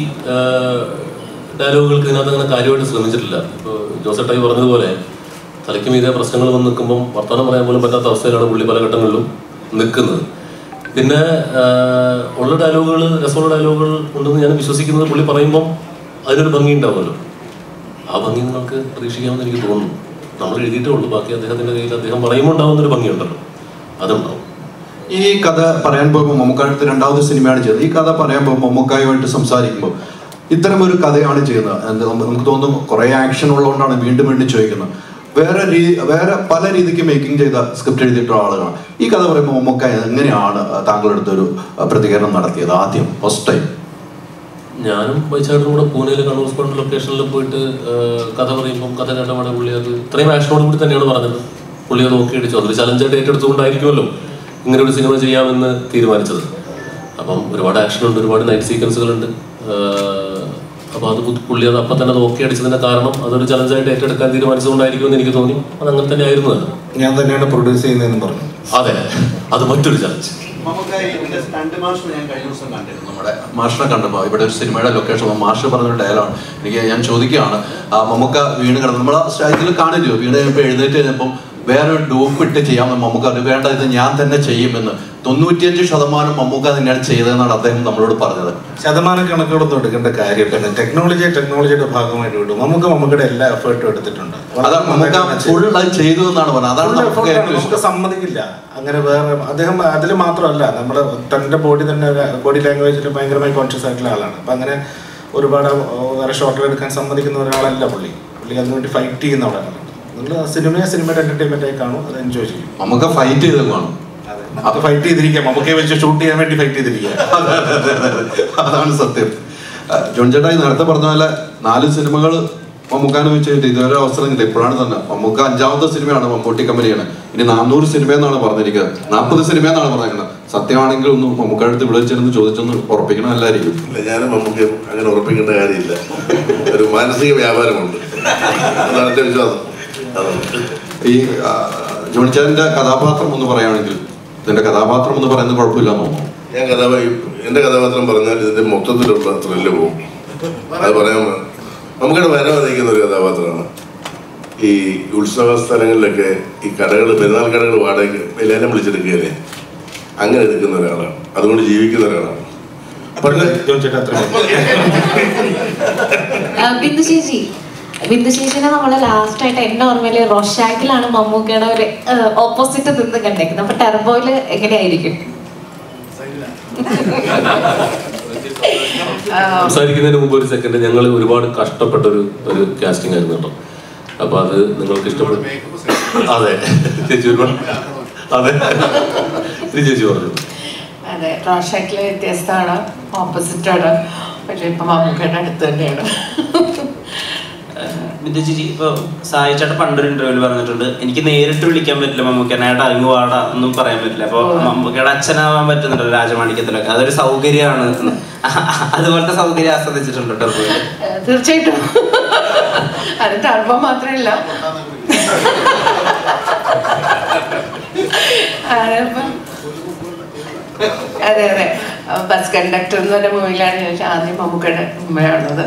ഡയലോഗുകൾക്ക് ഇതിനകത്ത് അങ്ങനെ കാര്യമായിട്ട് ശ്രമിച്ചിട്ടില്ല. ഇപ്പോൾ ടൈ പറഞ്ഞതുപോലെ തലയ്ക്ക് മീതെ പ്രശ്നങ്ങൾ വന്ന് നിൽക്കുമ്പം വർത്തമാനം പറയാൻ പോലും പറ്റാത്ത അവസ്ഥയിലാണ് പുള്ളി പല ഘട്ടങ്ങളിലും നിൽക്കുന്നത്. പിന്നെ ഉള്ള ഡയലോഗുകൾ രസമുള്ള ഡയലോഗുകൾ ഉണ്ടെന്ന് ഞാൻ വിശ്വസിക്കുന്നത് പുള്ളി പറയുമ്പം അതിനൊരു ഭംഗി ഉണ്ടാവുമല്ലോ. ആ ഭംഗി നിങ്ങൾക്ക് പ്രതീക്ഷിക്കാമെന്ന് എനിക്ക് തോന്നുന്നു. നമ്മൾ എഴുതിയിട്ടേ ഉള്ളൂ. ബാക്കി അദ്ദേഹത്തിന്റെ കയ്യിൽ അദ്ദേഹം പറയുമ്പോൾ ഉണ്ടാവുന്നൊരു ഭംഗിയുണ്ടല്ലോ. അതുണ്ടാവും. ഈ കഥ പറയാൻ പോകുമ്പോൾ മമ്മൂക്കായിട്ട് രണ്ടാമത്തെ സിനിമയാണ് ചെയ്തത്. ഈ കഥ പറയാൻ പോകുമ്പോൾ മമ്മൂക്കായുമായിട്ട് സംസാരിക്കുമ്പോൾ ഇത്തരം ഒരു കഥയാണ് ചെയ്യുന്നത്. നമുക്ക് തോന്നുന്നു കുറേ ആക്ഷൻ ഉള്ളതുകൊണ്ടാണ് വീണ്ടും വീണ്ടും ചോദിക്കുന്നത്. വേറെ രീതി വേറെ പല രീതിക്ക് മേക്കിംഗ് ചെയ്ത സ്ക്രിപ്റ്റ് എഴുതിയിട്ടുള്ള ആളുകളാണ്. ഈ കഥ പറയുമ്പോൾ മമ്മൂക്ക എങ്ങനെയാണ് താങ്കളുടെ അടുത്തൊരു പ്രതികരണം നടത്തിയത് ആദ്യം ഫസ്റ്റ് ടൈം ഞാനും വൈചാട്ടും കൂടെ പൂനെയിൽ കണ്ണൂർ സ്പോണ്ട് ലൊക്കേഷനിൽ പോയിട്ട് കഥ പറയുമ്പോൾ കഥ കേട്ടപാടെ പുള്ളി അത് ഇത്രയും ആക്ഷനോട് കൂടി തന്നെയാണ് പറഞ്ഞത്. പുള്ളി അത് നോക്കി അടിച്ചു അതൊരു ചലഞ്ചായിട്ട് ഏറ്റെടുത്തുകൊണ്ടായിരിക്കുമല്ലോ ഇങ്ങനെ ഒരു സിനിമ ചെയ്യാമെന്ന് തീരുമാനിച്ചത്. അപ്പം ഒരുപാട് ആക്ഷൻ ഉണ്ട് ഒരുപാട് നൈറ്റ് സീക്വൻസുകളുണ്ട് അപ്പോൾ അത് പുള്ളി അത് അപ്പം തന്നെ അത് ഓക്കെ അടിച്ചതിന്റെ കാരണം അതൊരു ചലഞ്ചായിട്ട് ഏറ്റെടുക്കാൻ തീരുമാനിച്ചതുകൊണ്ടായിരിക്കുമെന്ന് എനിക്ക് തോന്നി. അത് അങ്ങനെ തന്നെ ആയിരുന്നു. അത് ഞാൻ തന്നെയാണ് പ്രൊഡ്യൂസ് ചെയ്യുന്നതെന്ന് പറഞ്ഞു. അതെ. അത് മറ്റൊരു ചലഞ്ച് നമുക്ക് ഇതിന്റെ സ്റ്റണ്ട് ഞാൻ കഴിഞ്ഞ ദിവസം കണ്ടിരുന്നു നമ്മുടെ മാഷിനെ കണ്ടപ്പോൾ ഇവിടെ ഒരു സിനിമയുടെ ലൊക്കേഷൻ മാഷ് പറഞ്ഞൊരു ഡയലോഗ് എനിക്ക് ഞാൻ ചോദിക്കുകയാണ് ആ മമ്മൂക്ക വീണ് കിടന്നു നമ്മൾ സ്റ്റാജിൽ കാണില്ലോ വീണ് കഴിഞ്ഞപ്പോൾ എഴുന്നേറ്റ് കഴിഞ്ഞപ്പം വേറെ ഒരു ഡോപ്പ് ഇട്ട് ചെയ്യാമെന്ന് മമ്മൂക്ക അത് വേണ്ട ഇത് ഞാൻ തന്നെ ചെയ്യുമെന്ന്. തൊണ്ണൂറ്റിയഞ്ച് ശതമാനം മമ്മൂക്ക തന്നെയാണ് ചെയ്തതെന്നാണ് അദ്ദേഹം നമ്മളോട് പറഞ്ഞത്. ശതമാന കണക്കുകളൊന്നും എടുക്കേണ്ട കാര്യമില്ല. ടെക്നോളജി ടെക്നോളജിയുടെ ഭാഗമായിട്ട് വിട്ടു. നമുക്ക് മമ്മൂക്കയുടെ എല്ലാ എഫേർട്ടും എടുത്തിട്ടുണ്ട്. അതാണ് മമ്മൂക്ക ഫുൾ അത് ചെയ്തു എന്നാണ് പറഞ്ഞത്. അതാണ് നമുക്ക് സമ്മതിക്കില്ല. അങ്ങനെ വേറെ അദ്ദേഹം അതിൽ മാത്രമല്ല നമ്മുടെ തന്റെ ബോഡി തന്നെ ബോഡി ലാംഗ്വേജിൽ ഭയങ്കരമായി കോൺഷ്യസ് ആയിട്ടുള്ള ആളാണ്. അപ്പം അങ്ങനെ ഒരുപാട് വേറെ ഷോട്ടുകൾ എടുക്കാൻ സമ്മതിക്കുന്ന ഒരാളല്ല പുള്ളി. പുള്ളി അതിനുവേണ്ടി ഫൈറ്റ് ചെയ്യുന്ന ആളാണ് നിങ്ങൾ സിനിമയെ സിനിമയുടെ എന്റർടൈൻമെന്റ് ആയി കാണും അത് എൻജോയ് ചെയ്യും. നമുക്ക് ഫൈറ്റ് ചെയ്ത് കാണും. നമുക്ക് ഫൈറ്റ് ചെയ്തിരിക്കാം. നമുക്ക് വെച്ച് ഷൂട്ട് ചെയ്യാൻ വേണ്ടി ഫൈറ്റ് ചെയ്തിരിക്കുക *laughs* അതെ, അതെ, അതെ, അതെ. അതാണ് സത്യം. ജോൺ ചേട്ടായി നേരത്തെ പറഞ്ഞ പോലെ നാല് സിനിമകൾ മമ്മൂക്കാനെ വെച്ചിട്ട് ഇതുവരെ അവസരം കിട്ടി ഇപ്പോഴാണ് തന്നെ. മമ്മൂക്ക അഞ്ചാമത്തെ സിനിമയാണ് മമ്മൂട്ടി കമ്പനിയാണ്. ഇനി നാനൂറ് സിനിമ എന്നാണ് പറഞ്ഞിരിക്കുന്നത്. നാൽപ്പത് സിനിമ എന്നാണ് പറഞ്ഞിരിക്കുന്നത്. സത്യമാണെങ്കിൽ ഒന്നും മമ്മൂക്ക അടുത്ത് വിളിച്ചിരുന്ന് ചോദിച്ചൊന്ന് ഉറപ്പിക്കണം എല്ലാവരും ഞാനും നമുക്ക് അങ്ങനെ ഉറപ്പിക്കേണ്ട കാര്യമില്ല. ഒരു മാനസിക വ്യാപാരമുണ്ട്. അതാണ് എന്റെ വിശ്വാസം. ഈ ജോണിച്ചാന്റെ കഥാപാത്രം ഒന്ന് പറയുകയാണെങ്കിൽ ഇതിന്റെ കഥാപാത്രം എന്ന് പറയുന്നത് കുഴപ്പമില്ല തോന്നുന്നു. ഞാൻ കഥാ എന്റെ കഥാപാത്രം പറഞ്ഞാൽ ഇതിന്റെ മൊത്തത്തിലുള്ള ത്രില്ല് പോകും അത് പറയാൻ നമുക്കിവിടെ വര വരയ്ക്കുന്ന ഒരു കഥാപാത്രമാണ്. ഈ ഉത്സവ സ്ഥലങ്ങളിലൊക്കെ ഈ കടകൾ പെരുന്നാൾ കടകൾ വാടക എല്ലാവരും വിളിച്ചെടുക്കുകയല്ലേ? അങ്ങനെ എടുക്കുന്ന ഒരാളാണ്. അതുകൊണ്ട് ജീവിക്കുന്ന ഒരാളാണ്. ബിന്ദു ചേച്ചി ബിന്ദു നമ്മളെ നമ്മൾ ലാസ്റ്റ് ആയിട്ട് എന്റെ ഓർമ്മയിൽ റൊഷാക്കിലാണ് മമ്മൂക്കയുടെ ഒരു ഓപ്പോസിറ്റ് നിന്ന് കണ്ടേക്കുന്നത്. അപ്പൊ ടെർബോയിൽ എങ്ങനെയായിരിക്കും? സംസാരിക്കുന്നതിന് മുമ്പ് ഒരു സെക്കൻഡ് ഞങ്ങൾ ഒരുപാട് കഷ്ടപ്പെട്ട ഒരു ഒരു കാസ്റ്റിംഗ് ആയിരുന്നു കേട്ടോ. അപ്പൊ അത് നിങ്ങൾക്ക് ഇഷ്ടപ്പെടും അതെ. ചേച്ചി ഒരുപാട് അതെ. ചേച്ചി പറഞ്ഞു. അതെ റോഷാക്കിലെ വ്യത്യസ്തമാണ്. ഓപ്പോസിറ്റ് ആണ്. പക്ഷെ ഇപ്പൊ മമ്മൂക്കയുടെ അടുത്ത് തന്നെയാണ്. ബിന്ദു ചേച്ചി ഇപ്പൊ സായി ചേട്ടൻ പണ്ടൊരു ഇന്റർവ്യൂവിൽ പറഞ്ഞിട്ടുണ്ട് എനിക്ക് നേരിട്ട് വിളിക്കാൻ പറ്റില്ല മമ്മൂക്കനെ ഏട്ടാ അങ്ങ് വാടാ ഒന്നും പറയാൻ പറ്റില്ല. അപ്പൊ മമ്മൂക്കയുടെ അച്ഛനാവാൻ പറ്റുന്നുണ്ടല്ലോ രാജമാണിക്യത്തിലൊക്കെ അതൊരു സൗകര്യമാണ്. അതുപോലത്തെ സൗകര്യം ആസ്വദിച്ചിട്ടുണ്ട് കേട്ടോ തീർച്ചയായിട്ടും. അത് ടർബോ മാത്രമല്ല. അതെ അതെ. ബസ് കണ്ടക്ടർ എന്ന് പറഞ്ഞ മൂവിയിലാണ് ആദ്യം മമ്മൂക്കയുടെ ഉമ്മയാണത്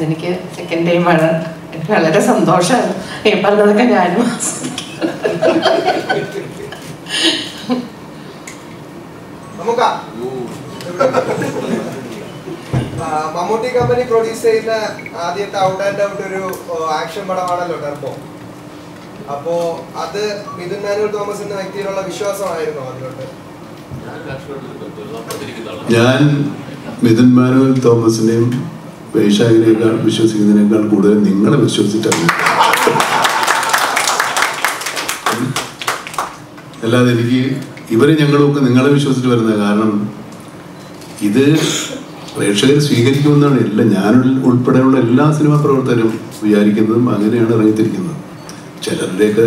ഇതെനിക്ക് സെക്കൻഡ് ടൈമാണ് എനിക്ക് വളരെ സന്തോഷമാണ് ഈ പറഞ്ഞതൊക്കെ ഞാനും മമ്മൂട്ടി കമ്പനി പ്രൊഡ്യൂസ് ചെയ്യുന്ന ആദ്യത്തെ ഔട്ട് ആൻഡ് ഔട്ട് ഒരു ആക്ഷൻ പടമാണല്ലോ ടെർബോ അപ്പോ അത് മിഥുൻ മാനുവൽ തോമസ് എന്ന വ്യക്തിയിലുള്ള വിശ്വാസമായിരുന്നു അതിലോട്ട് ഞാൻ മിഥുൻ മാനുവൽ തോമസിനെയും വൈശാഖിനേക്കാൾ വിശ്വസിക്കുന്നതിനേക്കാൾ കൂടുതൽ നിങ്ങളെ വിശ്വസിച്ചിട്ടാണ് അല്ലാതെ എനിക്ക് ഇവരെ ഞങ്ങളുമൊക്കെ നിങ്ങളെ വിശ്വസിച്ചിട്ട് വരുന്നത് കാരണം ഇത് പ്രേക്ഷകർ സ്വീകരിക്കുമെന്നാണ് എല്ലാ ഞാൻ ഉൾപ്പെടെയുള്ള എല്ലാ സിനിമാ പ്രവർത്തകരും വിചാരിക്കുന്നതും അങ്ങനെയാണ് ഇറങ്ങിത്തിരിക്കുന്നത് ചിലരുടെയൊക്കെ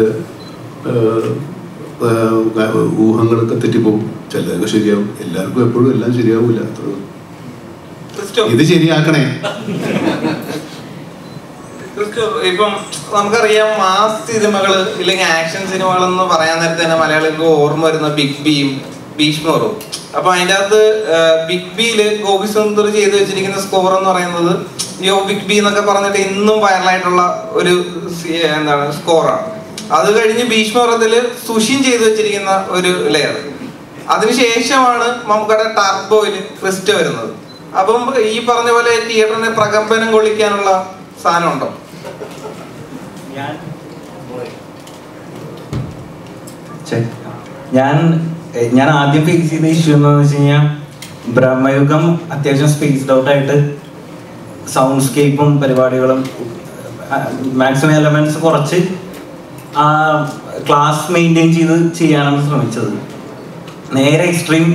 ഊഹങ്ങളൊക്കെ തെറ്റിപ്പോകും ചിലതൊക്കെ ശരിയാവും. എല്ലാവർക്കും എപ്പോഴും എല്ലാം ശരിയാവില്ല അത്ര ഇത് ശരിയാക്കണേ. ഇപ്പം നമുക്കറിയാം മാസ് സിനിമകൾ ഇല്ലെങ്കിൽ ആക്ഷൻ സിനിമകൾ എന്ന് പറയാൻ നേരത്തെ തന്നെ മലയാളികൾക്ക് ഓർമ്മ വരുന്ന ബിഗ് ബിയും ഭീഷ്മറും അപ്പൊ അതിന്റെ അകത്ത് ബിഗ് ബിയിൽ ഗോപി സുന്ദർ ചെയ്ത് വെച്ചിരിക്കുന്ന സ്കോർ എന്ന് പറയുന്നത് യോ ബിഗ് ബി എന്നൊക്കെ പറഞ്ഞിട്ട് ഇന്നും വൈറലായിട്ടുള്ള ഒരു എന്താണ് സ്കോറാണ് അത് കഴിഞ്ഞ് ഭീഷ്മറത്തിൽ സുഷിൻ ചെയ്ത് വെച്ചിരിക്കുന്ന ഒരു ലെയർ അതിനുശേഷമാണ് നമുക്കവിടെ ടർബോയിൽ ക്രിസ്റ്റ് വരുന്നത്. അപ്പം ഈ പറഞ്ഞ പോലെ തിയേറ്ററിനെ പ്രകമ്പനം കൊള്ളിക്കാനുള്ള സാധനം ഉണ്ടോ ഞാൻ ഞാൻ ആദ്യം ഫേസ് ചെയ്ത ഇഷ്യൂ എന്താണെന്ന് വെച്ച് കഴിഞ്ഞാൽ ബ്രഹ്മയുഗം അത്യാവശ്യം സ്പേസ്ഡ് ഔട്ട് ആയിട്ട് സൗണ്ട് സ്കേപ്പും പരിപാടികളും മാക്സിമം എലമെന്റ്സ് കുറച്ച് ആ ക്ലാസ് മെയിന്റെയിൻ ചെയ്ത് ചെയ്യാനാണ് ശ്രമിച്ചത്. നേരെ എക്സ്ട്രീം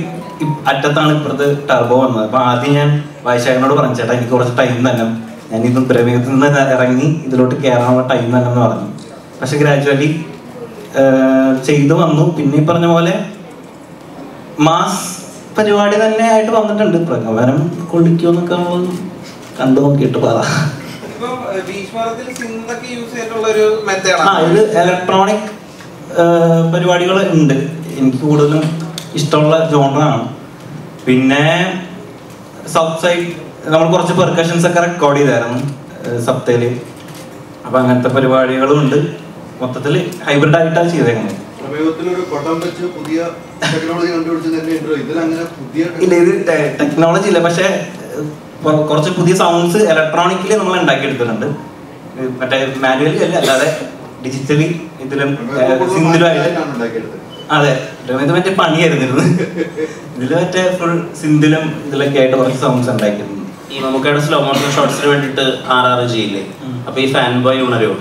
അറ്റത്താണ് ഇപ്പുറത്ത് ടർബോ വന്നത്. അപ്പൊ ആദ്യം ഞാൻ വൈശാഖനോട് പറഞ്ഞു ചേട്ടാ എനിക്ക് കുറച്ച് ടൈം തന്നെ ഞാൻ ഇത് ബ്രഹ്മയുഗത്തിൽ നിന്ന് ഇറങ്ങി ഇതിലോട്ട് കയറാനുള്ള ടൈം തന്നെ എന്ന് പറഞ്ഞു. പക്ഷെ ഗ്രാജുവലി ചെയ്തു വന്നു. പിന്നെ ഈ പറഞ്ഞ പോലെ മാസ് പരിപാടി തന്നെ ആയിട്ട് വന്നിട്ടുണ്ട്. പ്രകമനം കൊള്ളിക്കുമെന്നൊക്കെ നമ്മൾ കണ്ടു നോക്കിയിട്ട് പറ. ആ ഇത് ഇലക്ട്രോണിക് പരിപാടികൾ ഉണ്ട്. എനിക്ക് കൂടുതലും ഇഷ്ടമുള്ള ജോണറാണ് പിന്നെ സബ് സൈഡ് നമ്മൾ കുറച്ച് പെർക്കഷൻസ് ഒക്കെ റെക്കോർഡ് ചെയ്തായിരുന്നു സപ്തയിൽ. അപ്പൊ അങ്ങനത്തെ പരിപാടികളും ഉണ്ട്. മൊത്തത്തിൽ ഹൈബ്രിഡ് ആയിട്ടാണ് ചെയ്തേക്കുന്നത്. ഇല്ല ഇത് ടെക്നോളജി ഇല്ല. പക്ഷെ കുറച്ച് പുതിയ സൗണ്ട്സ് ഇലക്ട്രോണിക്കലി നമ്മൾ ഉണ്ടാക്കിയെടുത്തിട്ടുണ്ട്. മറ്റേ മാനുവലി അല്ല അല്ലാതെ ഡിജിറ്റലി ഇതിലും സിന്ധിലുമായിട്ട് അതെ ഇത് മറ്റേ പണിയായിരുന്നു ഇതിൽ മറ്റേ ഫുൾ സിന്ധിലും ഇതിലൊക്കെ ആയിട്ട് കുറച്ച് സൗണ്ട്സ് ഉണ്ടാക്കിയിരുന്നു ഈ നമുക്കവിടെ സ്ലോ മോഷൻ ഷോർട്സിന് വേണ്ടിട്ട് ആർ ആർ ചെയ്യില്ലേ? അപ്പൊ ഈ ഫാൻ ബോയ് ഉണരോ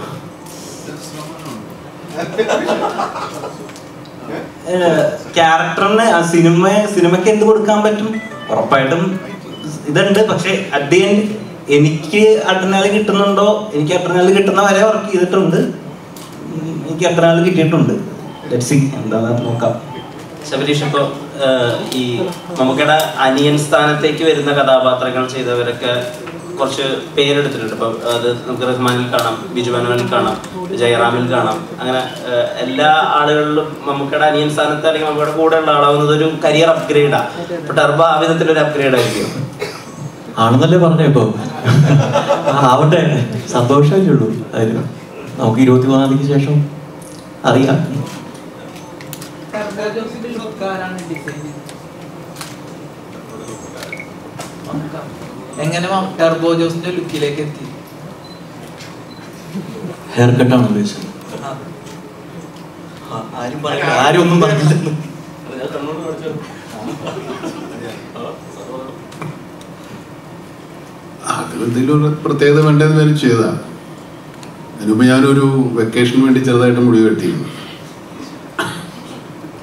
ക്യാരക്ടറിന് സിനിമ സിനിമയ്ക്ക് എന്ത് കൊടുക്കാൻ പറ്റും? ഉറപ്പായിട്ടും ഇതുണ്ട് പക്ഷെ അറ്റ് ദി എൻഡ് എനിക്ക് അഡ്രനാൾ കിട്ടുന്നുണ്ടോ? എനിക്ക് അഡ്രനാൾ കിട്ടുന്ന വരെ വർക്ക് ചെയ്തിട്ടുണ്ട്. എനിക്ക് അഡ്രനാൾ കിട്ടിയിട്ടുണ്ട്. ലെറ്റ്സ് സീ എന്താണെന്ന് നോക്കാം. ശബരീഷ് ഇപ്പൊ ഈ നമുക്കിടെ അനിയൻ സ്ഥാനത്തേക്ക് വരുന്ന കഥാപാത്രങ്ങൾ ചെയ്തവരൊക്കെ കുറച്ച് പേരെടുത്തിട്ടുണ്ട്. ഇപ്പൊ അത് നമുക്ക് റഹ്മാനിൽ കാണാം ബിജു മനോനിൽ കാണാം ജയറാമിൽ കാണാം. അങ്ങനെ എല്ലാ ആളുകളിലും നമുക്കിടെ അനിയൻ സ്ഥാനത്ത് അല്ലെങ്കിൽ നമ്മുടെ കൂടെ ഉള്ള ആളാവുന്നത് ഒരു കരിയർ അപ്ഗ്രേഡാ ഇപ്പൊ ടർബ ആ വിധത്തിലൊരു അപ്ഗ്രേഡ് ആയിരിക്കും. ആണെന്നല്ലേ പറഞ്ഞേ ഇപ്പൊ. ആവട്ടെ. സന്തോഷമല്ലേ ഉള്ളൂ. അതിന് നമുക്ക് ഇരുപത്തി മൂന്നാം തീയതിക്ക് ശേഷം അറിയാം. ആരാണ് ഡിസൈൻ എങ്ങനെ ടർബോ ജോസിന്റെ ലുക്കിലേക്ക് എത്തി? ഹെയർ കട്ടാണ് ഉദ്ദേശിച്ചത്? ആ, ആരും പറയില്ല ആരും ഒന്നും പറഞ്ഞില്ല. അത്. എന്തെങ്കിലും ഒരു പ്രത്യേകത വേണ്ടതെന്ന് വിചാരിച്ചു ചെയ്താ അതിനുമുമ്പ് ഞാനൊരു വെക്കേഷന് വേണ്ടി ചെറുതായിട്ട് മുടി വെട്ടിയിരുന്നു.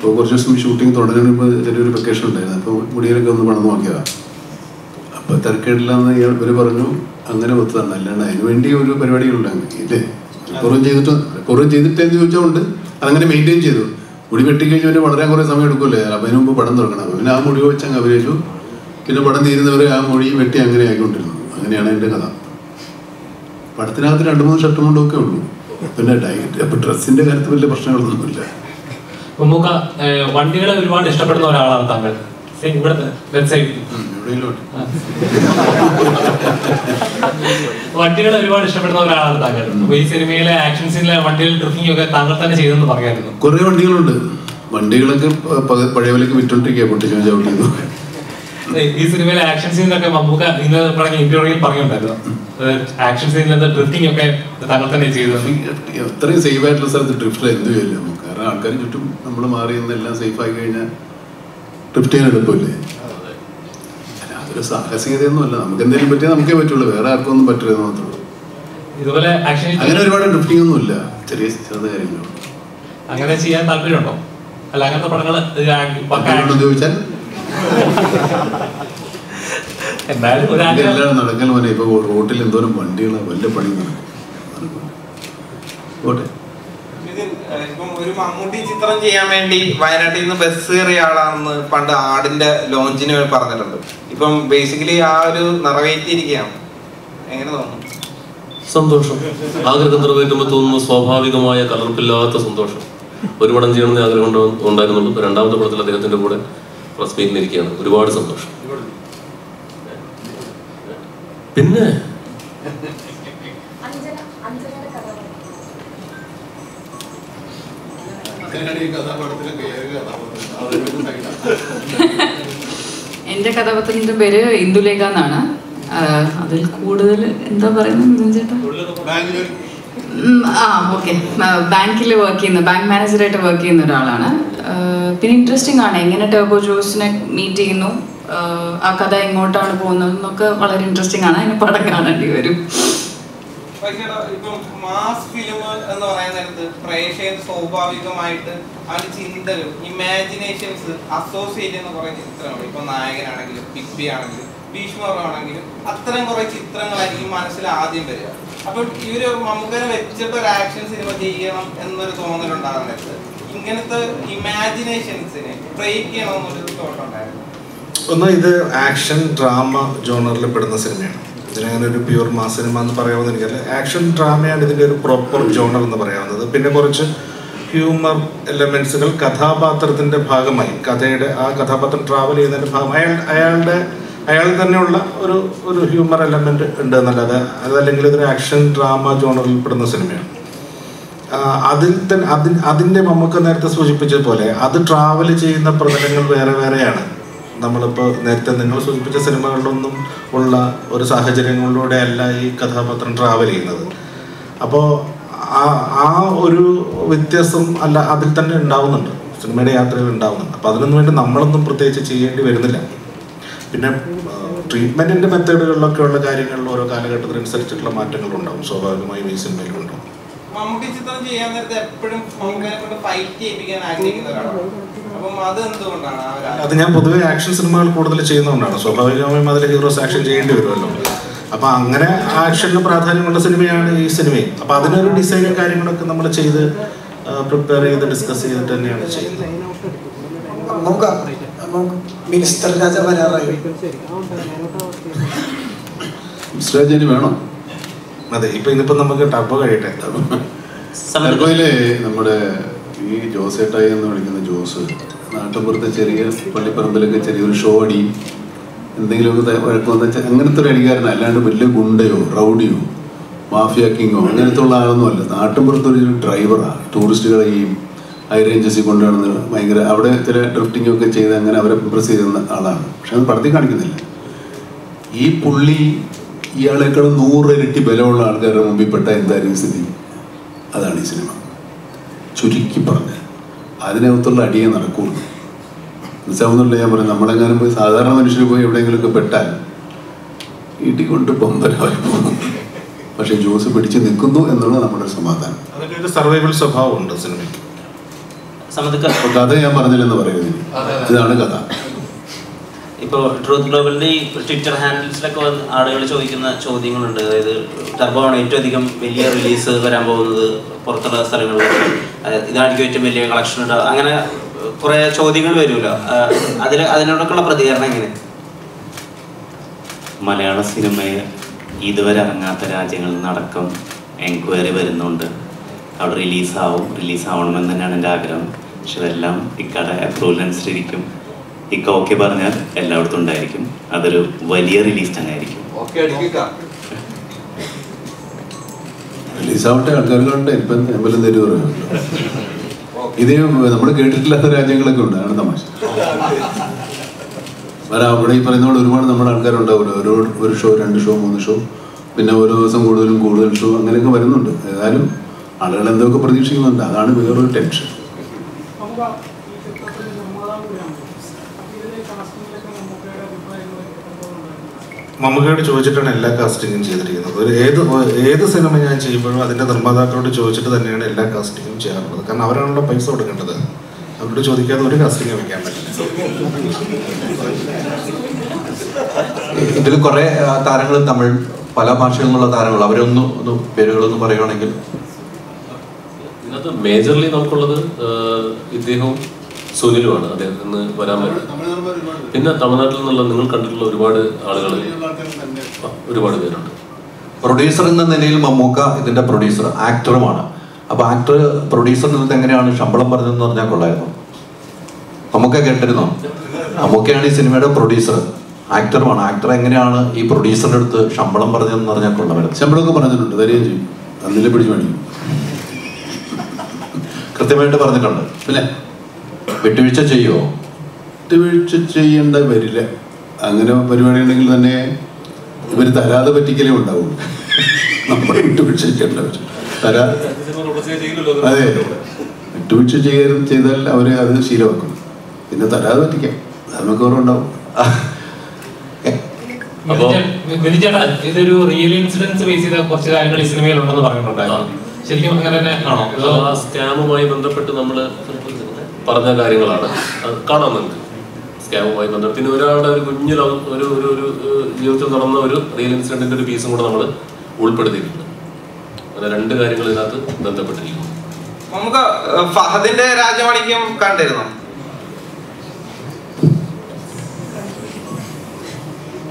അപ്പോൾ കുറച്ച് ദിവസം ഷൂട്ടിംഗ് തുടങ്ങുമ്പോൾ ചെറിയൊരു വെക്കേഷൻ ഉണ്ടായിരുന്നു. അപ്പോൾ മുടിയിലൊക്കെ ഒന്ന് പണം നോക്കിയതാണ് അപ്പോൾ തിരക്കേടില്ലാന്ന് ഇയാൾ ഇവർ പറഞ്ഞു അങ്ങനെ ഒത്തതാണ് അല്ലാണ്ട് അതിന് വേണ്ടി ഒരു പരിപാടികളുണ്ടായിരുന്നു ഇല്ലേ? കുറവ് ചെയ്തിട്ട് കുറവ് ചെയ്തിട്ടെന്ന് ചോദിച്ചതുകൊണ്ട് അതങ്ങനെ മെയിന്റെയിൻ ചെയ്തു. മുടി വെട്ടിക്കഴിഞ്ഞ് പിന്നെ വളരെ കുറേ സമയം എടുക്കുമല്ലേ അപ്പോൾ അതിന് മുമ്പ് പടം തുടങ്ങണം. പിന്നെ ആ മുടി വെച്ച് അങ്ങ് അഭിനയിച്ചു. പിന്നെ പടം തീരുന്നവരെ ആ മുടി വെട്ടി അങ്ങനെ ആയിക്കൊണ്ടിരുന്നു. അങ്ങനെയാണ് എന്റെ കഥ. പടത്തിനകത്ത് രണ്ട് മൂന്ന് ഷർട്ടും കൊണ്ടും ഒക്കെ ഉള്ളൂ. പിന്നെ ഡയറ്റ് അപ്പം ഡ്രസ്സിന്റെ കാര്യത്തിൽ വലിയ പ്രശ്നങ്ങളൊന്നുമില്ല. മമ്മൂക്ക ഏഹ്, വണ്ടികളെ ഒരുപാട് ഇഷ്ടപ്പെടുന്ന ഒരാളാണ് താങ്കൾ. Same, ഇവിടെ ലെഫ്റ്റ് സൈഡ് വണ്ടികൾ ഒരുപാട് ഇഷ്ടപ്പെടുന്ന ഒരാളാണ് താങ്കൾ. ഈ സിനിമയിലെ ആക്ഷൻ സീനിലെ വണ്ടികൾ ഡ്രിഫിംഗ് ഒക്കെ താങ്കൾ തന്നെ ചെയ്തെന്ന് പറയായിരുന്നു കുറെ വണ്ടികളുണ്ട്. വണ്ടികളൊക്കെ പഴയ വിലക്ക് വിറ്റോണ്ടിരിക്കുക പൊട്ടിച്ചു ചവിട്ടിയത് ഈ സിനിമയിലെ ആക്ഷൻ സീനിലൊക്കെ മമ്മൂക്ക ഇന്ന് പറഞ്ഞ ഇന്റർവ്യൂവിൽ പറഞ്ഞിട്ടുണ്ടായിരുന്നു. ആക്ഷൻ സീനിലെ ഡ്രിഫ്റ്റിംഗ് ഒക്കെ താങ്കൾ തന്നെ ചെയ്തു അത്രയും സേഫ് ആയിട്ടുള്ള സ്ഥലത്ത് ഡ്രിഫ്റ്റ് എന്ത് ചെയ്യില്ല നമുക്ക്? കാരണം ആൾക്കാർ ചുറ്റും നമ്മൾ മാറി നിന്നെല്ലാം സേഫ് ആയി കഴിഞ്ഞാൽ ഡ്രിഫ്റ്റ് ചെയ്യാൻ എളുപ്പമില്ലേ? അല്ല, അതൊരു സാഹസികതയൊന്നും അല്ല. നമുക്ക് എന്തെങ്കിലും പറ്റിയാൽ നമുക്കേ പറ്റുള്ളൂ. വേറെ ആർക്കും ഒന്നും പറ്റില്ലെന്ന് മാത്രമേ ഇതുപോലെ അങ്ങനെ ഒരുപാട് ഡ്രിഫ്റ്റിംഗ് ഒന്നും ഇല്ല. ചെറിയ ചെറുത് കാര്യങ്ങളുള്ളൂ അങ്ങനെ ചെയ്യാൻ താല്പര്യമുണ്ടോ? അല്ല അങ്ങനത്തെ പടങ്ങൾ ചോദിച്ചാൽ എന്തായാലും ഒരു ആഗ്രഹം എല്ലാം നടക്കൽ പോലെ ഇപ്പൊ റോട്ടിൽ എന്തോരം വണ്ടികളാണ് വല്ല പണി നടക്കും. പോട്ടെ. ഇതിൽ ഇപ്പം ഒരു മമ്മൂട്ടി ചിത്രം ചെയ്യാൻ വേണ്ടി വയനാട്ടിൽ നിന്ന് ബസ് കയറിയ ആളാണെന്ന് പണ്ട് ആടിന്റെ ലോഞ്ചിന് പറഞ്ഞിട്ടുണ്ട്. ഇപ്പം ബേസിക്കലി ആ ഒരു നിറവേറ്റിയിരിക്കുകയാണ്. എങ്ങനെ തോന്നുന്നു? സന്തോഷം. ആഗ്രഹം നിറവേറ്റുമ്പോൾ തോന്നുന്നു സ്വാഭാവികമായ കലർപ്പില്ലാത്ത സന്തോഷം. ഒരു പടം ചെയ്യണമെന്ന് ആഗ്രഹം ഉണ്ടോ- ഉണ്ടായിരുന്നുള്ളൂ. രണ്ടാമത്തെ പടത്തിൽ അദ്ദേഹത്തിന്റെ കൂടെ പ്രസ് മീറ്റിൽ ഇരിക്കുകയാണ്. ഒരുപാട് സന്തോഷം. പിന്നെ എന്റെ കഥാപാത്രത്തിന്റെ പേര് ഇന്ദുലേഖ എന്നാണ്. അതിൽ കൂടുതൽ എന്താ പറയുന്നത് ചേട്ടാ? ആ ഓക്കെ. ബാങ്കിൽ വർക്ക് ചെയ്യുന്ന ബാങ്ക് മാനേജറായിട്ട് വർക്ക് ചെയ്യുന്ന ഒരാളാണ്. പിന്നെ ഇൻട്രസ്റ്റിംഗ് ആണ്. എങ്ങനെ ടർബോ ജോസിനെ മീറ്റ് ചെയ്യുന്നു? ആ കഥ എങ്ങോട്ടാണ് പോകുന്നത് എന്നൊക്കെ വളരെ ഇൻട്രസ്റ്റിംഗ് ആണ്. അതിന് പടം കാണേണ്ടി വരും. പക്ഷേ ഇപ്പം മാസ് ഫിലിം എന്ന് പറയുന്ന നേരത്ത് പ്രേക്ഷകൻ സ്വാഭാവികമായിട്ട് അവന്റെ ചിന്തകൾ ഇമാജിനേഷൻസ് അസോസിയേറ്റ് ചെയ്യുന്ന കുറെ ചിത്രങ്ങൾ. ഇപ്പൊ നായകനാണെങ്കിലും പിപ്പി ആണെങ്കിലും ഭീഷ്മാണെങ്കിലും അത്തരം കുറെ ചിത്രങ്ങളായിരിക്കും മനസ്സിൽ ആദ്യം വരിക. അപ്പൊ ഇവർ മമ്മൂക്കനെ വെച്ചിട്ട് ഒരു ആക്ഷൻ സിനിമ ചെയ്യണം എന്നൊരു തോന്നലുണ്ടാകുന്നത് ഇങ്ങനത്തെ ഇമാജിനേഷൻസിനെ ബ്രേക്ക് ചെയ്യണമെന്നൊരു തോട്ട് ഉണ്ടായിരുന്നു ഒന്ന് ഇത് ആക്ഷൻ ഡ്രാമ ജോണറിൽ പെടുന്ന സിനിമയാണ് ഇതിനങ്ങനെ ഒരു പ്യൂർ മാസ് സിനിമ എന്ന് പറയാവുന്ന എനിക്കല്ല ആക്ഷൻ ഡ്രാമയാണ് ഇതിന്റെ ഒരു പ്രോപ്പർ ജോണർ എന്ന് പറയാവുന്നത്. പിന്നെ കുറച്ച് ഹ്യൂമർ എലമെന്റ്സുകൾ കഥാപാത്രത്തിന്റെ ഭാഗമായി. കഥയുടെ ആ കഥാപാത്രം ട്രാവൽ ചെയ്യുന്നതിന്റെ ഭാഗമായി. അയാൾ അയാളുടെ അയാൾ തന്നെയുള്ള ഒരു ഒരു ഹ്യൂമർ എലമെന്റ് ഉണ്ട് എന്നല്ലാതെ അതല്ലെങ്കിൽ ഇതൊരു ആക്ഷൻ ഡ്രാമ ജോണറിൽ പെടുന്ന സിനിമയാണ്. അതിൽ തന്നെ അതിൻ അതിന്റെ നമുക്ക് നേരത്തെ സൂചിപ്പിച്ചതുപോലെ അത് ട്രാവൽ ചെയ്യുന്ന പ്രതലങ്ങൾ വേറെ വേറെയാണ്. നമ്മളിപ്പോൾ നേരത്തെ നിങ്ങൾ സൂചിപ്പിച്ച സിനിമകളിലൊന്നും ഉള്ള ഒരു സാഹചര്യങ്ങളിലൂടെ അല്ല ഈ കഥാപാത്രം ട്രാവൽ ചെയ്യുന്നത്. അപ്പോൾ ആ ആ ഒരു വ്യത്യാസം അല്ല അതിൽ തന്നെ ഉണ്ടാവുന്നുണ്ട്. സിനിമയുടെ യാത്രകൾ ഉണ്ടാവുന്നുണ്ട്. അപ്പോൾ അതിനൊന്നും വേണ്ടി നമ്മളൊന്നും പ്രത്യേകിച്ച് ചെയ്യേണ്ടി വരുന്നില്ല. പിന്നെ ട്രീറ്റ്മെന്റിന്റെ മെത്തേഡുകളിലൊക്കെ ഉള്ള കാര്യങ്ങളിൽ ഓരോ കാലഘട്ടത്തിനനുസരിച്ചിട്ടുള്ള മാറ്റങ്ങളുണ്ടാവും. സ്വാഭാവികമായും ഈ സിനിമയിലും ഉണ്ടാവും. മമ്മൂട്ടി ചിത്രം ചെയ്യാൻ നേരത്തെ എപ്പോഴും മമ്മൂക്കനെ കൊണ്ട് ഫൈറ്റ് ചെയ്യിപ്പിക്കാൻ ആഗ്രഹിക്കുന്ന ഒരാളാണ്. അത് ഞാൻ പൊതുവേ ആക്ഷൻ സിനിമകൾ കൂടുതൽ ചെയ്യുന്നതുകൊണ്ടാണ്. സ്വാഭാവികമായും അതിൽ ഹീറോസ് ആക്ഷൻ ചെയ്യേണ്ടി വരുമല്ലോ. അപ്പൊ അങ്ങനെ ആക്ഷന് പ്രാധാന്യമുള്ള സിനിമയാണ് ഈ സിനിമ. അപ്പൊ അതിനൊരു ഡിസൈനും കാര്യങ്ങളൊക്കെ നമ്മൾ ചെയ്ത് പ്രിപ്പയർ ചെയ്ത് ഡിസ്കസ് ചെയ്തിട്ട് തന്നെയാണ് ചെയ്യുന്നത്. മിനിസ്റ്റർ രാജ വരാറായി? മിസ്റ്റർ വേണോ? അതെ ഇപ്പൊ ഇന്നിപ്പോ നമുക്ക് ടബ് കഴിയട്ടെ. ടർബോയിലെ നമ്മുടെ ഈ ജോസേട്ടായി എന്ന് വിളിക്കുന്ന ജോസ് നാട്ടുമ്പുറത്തെ ചെറിയ പള്ളിപ്പറമ്പിലൊക്കെ ചെറിയൊരു ഷോ അടി. എന്തെങ്കിലുമൊക്കെ വഴക്ക് ചെ- അങ്ങനത്തെ ഒരു അടികാരനാണ് അല്ലാണ്ട് വലിയ ഗുണ്ടയോ റൗഡിയോ മാഫിയ കിങ്ങോ അങ്ങനത്തെ ഉള്ള ആളൊന്നും അല്ല. നാട്ടിൻപുറത്തൊരു ഡ്രൈവറാണ് ടൂറിസ്റ്റുകളെ ഈ ഹൈ റേഞ്ചസിൽ കൊണ്ടുവന്ന് ഭയങ്കര അവിടെ ചില ഡ്രിഫ്റ്റിംഗ് ഒക്കെ ചെയ്ത് അങ്ങനെ അവരെ ഇമ്പ്രസ് ചെയ്യുന്ന ആളാണ്. പക്ഷെ അത് പടത്തിൽ കാണിക്കുന്നില്ല. ഈ പുള്ളി ഇയാളെക്കാളും നൂറിരട്ടി ബലമുള്ള ആൾക്കാരുടെ മുമ്പിൽ പെട്ട എന്തായാലും സ്ഥിതി? അതാണ് ഈ സിനിമ. ചുരുക്കി പറഞ്ഞ് അതിനകത്തുള്ള അടിയെ നടക്കുള്ളൂ. മനസ്സിലാവുന്നില്ല ഞാൻ പറഞ്ഞു നമ്മളെങ്ങാനും പോയി സാധാരണ മനുഷ്യർ പോയി എവിടെയെങ്കിലുമൊക്കെ പെട്ടാൽ ഇടികൊണ്ട് പൊമ്പലായി പോകും. പക്ഷെ ജ്യൂസ് പിടിച്ച് നിൽക്കുന്നു എന്നുള്ള നമ്മുടെ സമാധാനം. സർവൈവൽ സ്വഭാവമുണ്ട് സിനിമയ്ക്ക്. കഥ ഞാൻ പറഞ്ഞില്ലെന്ന് പറയുന്നത് ഇതാണ് കഥ. ഇപ്പോൾ ട്രൂത്ത് ഗ്ലോബലിന്റെ ഈ ട്വിറ്റർ ഹാൻഡിൽസിലൊക്കെ വന്ന് ആളുകൾ ചോദിക്കുന്ന ചോദ്യങ്ങളുണ്ട്. അതായത് ടർബോ ആണ് ഏറ്റവും അധികം വലിയ റിലീസ് വരാൻ പോകുന്നത് പുറത്തുള്ള സ്ഥലങ്ങളിൽ. ഇതായിരിക്കും ഏറ്റവും വലിയ കളക്ഷൻ ഉണ്ടാവുക അങ്ങനെ കുറെ ചോദ്യങ്ങൾ വരുമല്ലോ അതിൽ അതിനോടൊക്കെയുള്ള പ്രതികരണം എങ്ങനെ? മലയാള സിനിമയെ ഇതുവരെ ഇറങ്ങാത്ത രാജ്യങ്ങളിൽ നിന്നടക്കം എൻക്വയറി വരുന്നുണ്ട്. അവിടെ റിലീസാവും റിലീസാവണമെന്ന് തന്നെയാണ് എന്റെ ആഗ്രഹം. പക്ഷെ അതെല്ലാം ഇക്കടെ അപ്രൂവൽ അനുസരിച്ചിരിക്കും. ഇക്ക ഓക്കെ പറഞ്ഞാൽ എല്ലായിടത്തും ഉണ്ടായിരിക്കും. അതൊരു വലിയ റിലീസ് തന്നെ ആയിരിക്കും. റിലീസാവട്ടെ ആൾക്കാർ കണ്ടേ. ഇപ്പം എമ്പലം തരും പറയുമല്ലോ ഇത് നമ്മൾ കേട്ടിട്ടില്ലാത്ത രാജ്യങ്ങളൊക്കെ ഉണ്ട് അതാണ് തമാശ. അവിടെ ഈ പറയുന്ന പോലെ ഒരുപാട് നമ്മുടെ ആൾക്കാരുണ്ടാവില്ല ഓരോ ഒരു ഷോ രണ്ട് ഷോ മൂന്ന് ഷോ പിന്നെ ഓരോ ദിവസം കൂടുതലും കൂടുതൽ ഷോ അങ്ങനെയൊക്കെ വരുന്നുണ്ട്. ഏതായാലും ആളുകൾ എന്തൊക്കെ പ്രതീക്ഷിക്കുന്നുണ്ട് അതാണ് വേറൊരു ടെൻഷൻ. മമ്മൂക്കയോട് ചോദിച്ചിട്ടാണ് എല്ലാ കാസ്റ്റിങ്ങും ചെയ്തിരിക്കുന്നത്. ഒരു ഏത് ഏത് സിനിമ ഞാൻ ചെയ്യുമ്പോഴും അതിന്റെ നിർമ്മാതാക്കളോട് ചോദിച്ചിട്ട് തന്നെയാണ് എല്ലാ കാസ്റ്റിങ്ങും ചെയ്യാറുള്ളത്. കാരണം അവരാണല്ലോ പൈസ കൊടുക്കേണ്ടത്. അവരോട് ചോദിക്കാതെ ഒരു കാസ്റ്റിംഗ് വെക്കാൻ പറ്റില്ല. ഇതിൽ കുറേ താരങ്ങൾ തമിഴ് പല ഭാഷകളിലുള്ള നിന്നുള്ള താരങ്ങൾ. അവരൊന്നും ഒന്ന് പേരുകളൊന്ന് പറയുകയാണെങ്കിൽ ഇതിനകത്ത് മേജർലി നമുക്കുള്ളത് ഇദ്ദേഹവും സുനിലുമാണ് അദ്ദേഹം ഇന്ന് വരാൻ പറ്റും പിന്നെ തമിഴ്നാട്ടിൽ നിന്നുള്ള നിങ്ങൾ കണ്ടിട്ടുള്ള ഒരുപാട് ആളുകൾ ഒരുപാട് പേരുണ്ട്. പ്രൊഡ്യൂസർ എന്ന നിലയിൽ മമ്മൂക്ക ഇതിന്റെ പ്രൊഡ്യൂസർ ആക്ടറുമാണ്. അപ്പൊ ആക്ടർ പ്രൊഡ്യൂസർ എങ്ങനെയാണ് ശമ്പളം പറഞ്ഞതെന്ന് പറഞ്ഞാൽ കൊള്ളായിരുന്നു. മമ്മൂക്ക കേട്ടിരുന്നോ? മമ്മൂക്കയാണ് ഈ സിനിമയുടെ പ്രൊഡ്യൂസർ ആക്ടറുമാണ്. ആക്ടർ എങ്ങനെയാണ് ഈ പ്രൊഡ്യൂസറിന്റെ അടുത്ത് ശമ്പളം പറഞ്ഞതെന്ന് പറഞ്ഞാൽ കൊള്ളാമായിരുന്നു. ശമ്പളമൊക്കെ പറഞ്ഞിട്ടുണ്ട് തരികയും ചെയ്യും. അന്നിലെ പിടിച്ചു മേടിക്കും. കൃത്യമായിട്ട് പറഞ്ഞിട്ടുണ്ട്. പിന്നെ വിട്ടുവീഴ്ച ചെയ്യുമോ വിട്ടുവീഴ്ച ചെയ്യേണ്ട വരില്ല. അങ്ങനെ പരിപാടി ഉണ്ടെങ്കിൽ തന്നെ ഇവർ തരാതെ പറ്റിക്കലേ ഉണ്ടാവുള്ളൂ. നമ്മൾ വിട്ടുവീഴ്ച ചെയ്യേണ്ട തരാ അതെ. വിട്ടുവീഴ്ച ചെയ്യാൻ ചെയ്താൽ അവർ അത് ശീലമാക്കും. പിന്നെ തരാതെ പറ്റിക്കാം. നമുക്ക് ഓർമ്മ അപ്പോ വിനിച്ചേട്ടാ ഇതൊരു റിയൽ ഇൻസിഡൻസ് ബേസ് ചെയ്ത കുറച്ച് കാര്യങ്ങൾ ഈ സിനിമയിൽ ഉണ്ടെന്ന് പറഞ്ഞിട്ടുണ്ടായിരുന്നു. ശരിക്കും അങ്ങനെ തന്നെ ആണോ? സ്കാമുമായി ബന്ധപ്പെട്ട് നമ്മൾ പറഞ്ഞ കാര്യങ്ങളാണ്. അത് കാണാം നിങ്ങൾക്ക് സ്കാമുമായി ബന്ധപ്പെട്ട് പിന്നെ ഒരാളുടെ ഒരു കുഞ്ഞു ഒരു ഒരു ഒരു ജീവിതത്തിൽ നടന്ന ഒരു റിയൽ ഇൻസിഡന്റിന്റെ ഒരു പീസും കൂടെ നമ്മൾ ഉൾപ്പെടുത്തിയിട്ടുണ്ട്. അങ്ങനെ രണ്ട് കാര്യങ്ങൾ ഇതിനകത്ത് ബന്ധപ്പെട്ടിരിക്കുന്നു. നമുക്ക് ഫഹദിന്റെ രാജമാണിക്യം കണ്ടിരുന്നു?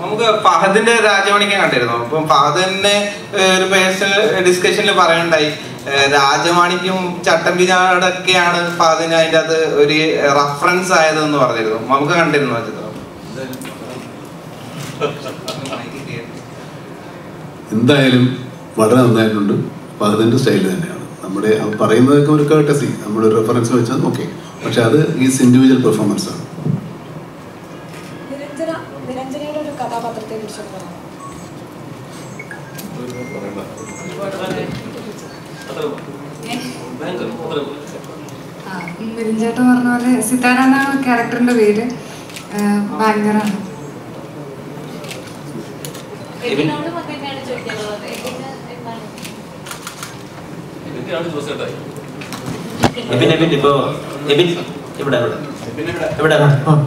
നമുക്ക് ഫഹദിന്റെ രാജമാണിക്യം കണ്ടിരുന്നു? അപ്പം ഫഹദിനെ ഒരു പേഴ്സണൽ ഡിസ്കഷനിൽ പറയണ്ടായി. രാജമാണിക്കും ചട്ടമ്പിനാടൊക്കെയാണ് ഫാദിന് അതിന്റെ അത് ഒരു റഫറൻസ് ആയതെന്ന് പറഞ്ഞിരുന്നു. നമുക്ക് കണ്ടിരുന്നു ചിത്രം? എന്തായാലും വളരെ നന്നായിട്ടുണ്ട്. അതിന്റെ സ്റ്റൈൽ തന്നെയാണ്. നമ്മുടെ പറയുന്നതൊക്കെ ഒരു കേട്ടസി നമ്മുടെ റെഫറൻസ് വെച്ചാൽ ഓക്കെ പക്ഷെ അത് ഈസ് ഇൻഡിവിജ്വൽ പെർഫോമൻസ് ആണ് നിരഞ്ജന നിരഞ്ജനയുടെ ഒരു കഥാപാത്രത്തെ കുറിച്ച് പറയാം മിഥുൻചേട്ടൻ പറഞ്ഞ പോലെ സിതാര എന്നാണ് ക്യാരക്ടറിന്റെ പേര്? ഭയങ്കരമാണ്. ഇപ്പോ എബിൻ ഇവിടെ ഇവിടെ. ഇവിടെ.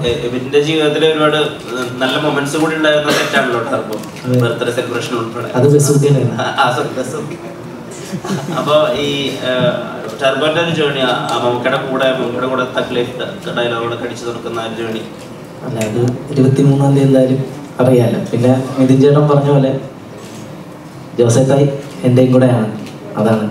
എ- എബിന്റെ ജീവിതത്തിൽ ഒരുപാട് നല്ല മൊമെന്റ്സ് കൂടി ഉണ്ടായിരുന്ന സെറ്റാണല്ലോ ടർബോ ബർത്ത്ഡേ സെലിബ്രേഷൻ ഉൾപ്പെടെ. അത് ബസുക്കിയല്ലേ? ആ, ആ sorry, ബസുക്കി. അപ്പൊ ഈ ടർബന്റെ ഒരു ജേണി മമ്മൂക്കയുടെ കൂടെ മമ്മൂക്കയുടെ കൂടെ തക്ലീഫ് ഡയലോഗുകളൊക്കെ അടിച്ചു തുറക്കുന്ന ഒരു ജേണി അല്ല അത് ഇരുപത്തിമൂന്നാം തീയതി എന്തായാലും അറിയാലോ പിന്നെ നിതിൻ ചേട്ടൻ പറഞ്ഞ പോലെ ജോസഫായി എന്റെയും കൂടെയാണ് അതാണ്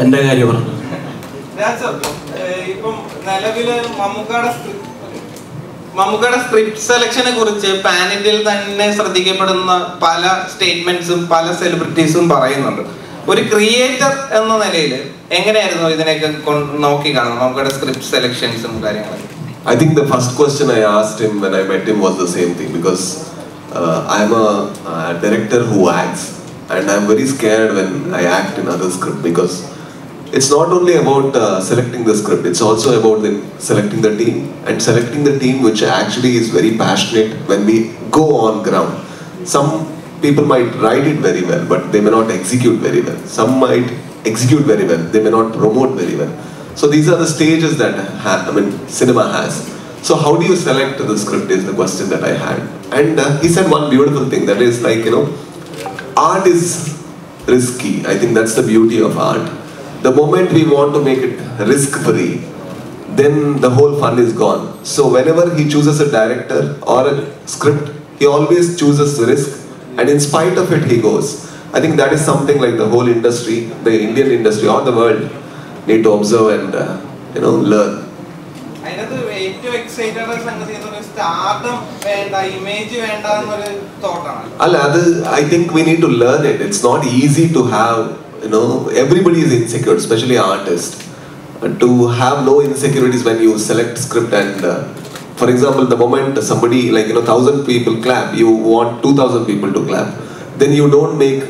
എന്റെ കാര്യം പറഞ്ഞു മമ്മൂക്കയുടെ സ്ക്രിപ്റ്റ് സെലക്ഷനെ കുറിച്ച് പാൻ ഇന്ത്യയിൽ തന്നെ ശ്രദ്ധിക്കപ്പെടുന്ന പല സ്റ്റേറ്റ്മെന്റ്സും പല സെലിബ്രിറ്റീസും പറയുന്നുണ്ട്. ഒരു ക്രിയേറ്റർ എന്ന നിലയിൽ എങ്ങനെയായിരുന്നു ഇതിനെയൊക്കെ നോക്കി കാണുന്നത്? മമ്മൂക്കയുടെ സ്ക്രിപ്റ്റ് സെലക്ഷൻസും കാര്യങ്ങളും. I think the first question I asked him when I met him was the same thing because uh, am a, uh director who acts and I am very scared when I act in other script because it's not only about uh, selecting the script, it's also about selecting the team and selecting the team which actually is very passionate when we go on ground. Some people might write it very well, but they may not execute very well. Some might execute very well, they may not promote very well. So these are the stages that ha- I mean cinema has. So how do you select the script is the question that I had. And uh, he said one beautiful thing that is like you know, art is risky. I think that's the beauty of art. The moment we want to make it risk free, then the whole fun is gone. So whenever he chooses a director or a script, he always chooses risk and in spite of it, he goes. I think that is something like the whole industry, the Indian industry or the world, need to observe and uh, you know learn. അതിനകത്ത് ഏറ്റവും excited ആയ സംഗതി എന്ന് പറയുന്നത് stardom വേണ്ട image വേണ്ട എന്നൊരു തോട്ടാണ് അല്ല അത് I think we need to learn it it's not easy to have you know everybody is insecure especially artists and to have no insecurities when you select script and uh, for example the moment somebody like you know thousand people clap you want 2000 people to clap then you don't make